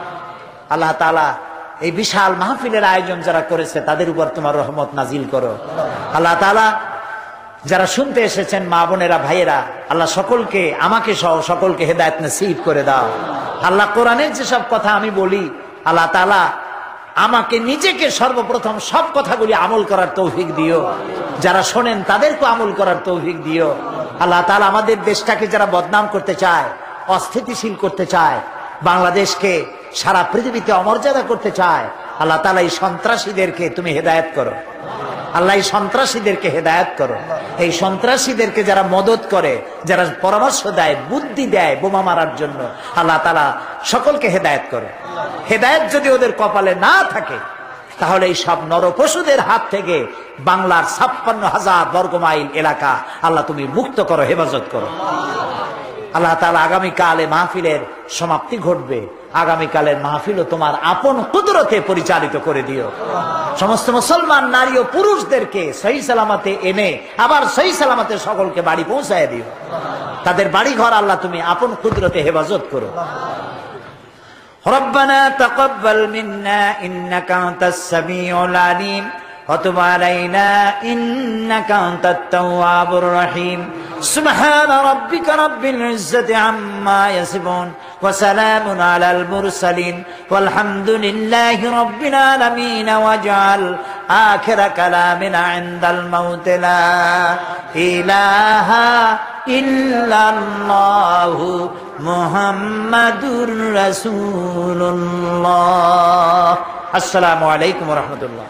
আল্লাহ তাআলা এই বিশাল মাহফিলের আয়োজন যারা করেছে, তাদের উপর তোমার রহমত নাজিল করো। আল্লাহ তাআলা যারা শুনতে এসেছেন, মা বোনেরা, ভাইয়েরা, আল্লাহ সকলকে, আমাকে সহ সকলকে হেদায়ত নসিব করে দাও। আল্লাহ কোরআনের যেসব কথা আমি বলি, আল্লাহ তালা আমাকে নিজেকে সর্বপ্রথম সব কথাগুলি আমল করার তৌফিক দিও। যারা শোনেন, তাদেরকে আমল করার তৌফিক দিও। আল্লাহ তাআলা আমাদের দেশটাকে যারা বদনাম করতে চায়, অস্থিতিশীল করতে চায়, বাংলাদেশকে সারা পৃথিবীতে অমর্যাদা করতে চায়, আল্লাহ তালা এই সন্ত্রাসীদেরকে তুমি হেদায়ত করো। আল্লাহ এই সন্ত্রাসীদেরকে হেদায়ত করো। এই সন্ত্রাসীদেরকে যারা মদত করে, যারা পরামর্শ দেয়, বুদ্ধি দেয় বোমা মারার জন্য, আল্লাহ তালা সকলকে হেদায়ত করো। হেদায়েত যদি ওদের কপালে না থাকে, তাহলে এই সব নরপশুদের হাত থেকে বাংলার ছাপ্পান্ন হাজার বর্গমাইল এলাকা আল্লাহ তুমি মুক্ত করো, হেফাজত করো। আল্লাহ তালা আগামীকালে মাহফিলের সমাপ্তি ঘটবে আগামীকালের মাহফিলও তোমার আপন কুদরতে পরিচালিত করে দিও সমস্ত মুসলমান নারী ও পুরুষদেরকে সহি সালামাতে এনে আবার সহি সালামাতে সকলকে বাড়ি পৌঁছায় দিও তাদের বাড়ি ঘর আল্লাহ তুমি আপন কুদরতে হেফাজত করো ربنا تقبل منا إنك أنت السميع العليم وتب علينا إنك أنت التواب الرحيم سبحان ربك رب العزة عما يصفون وسلام على المرسلين والحمد لله رب العالمين واجعل آخر كلامنا عند الموت لا إله إلا الله محمد رسول الله السلام عليكم ورحمة الله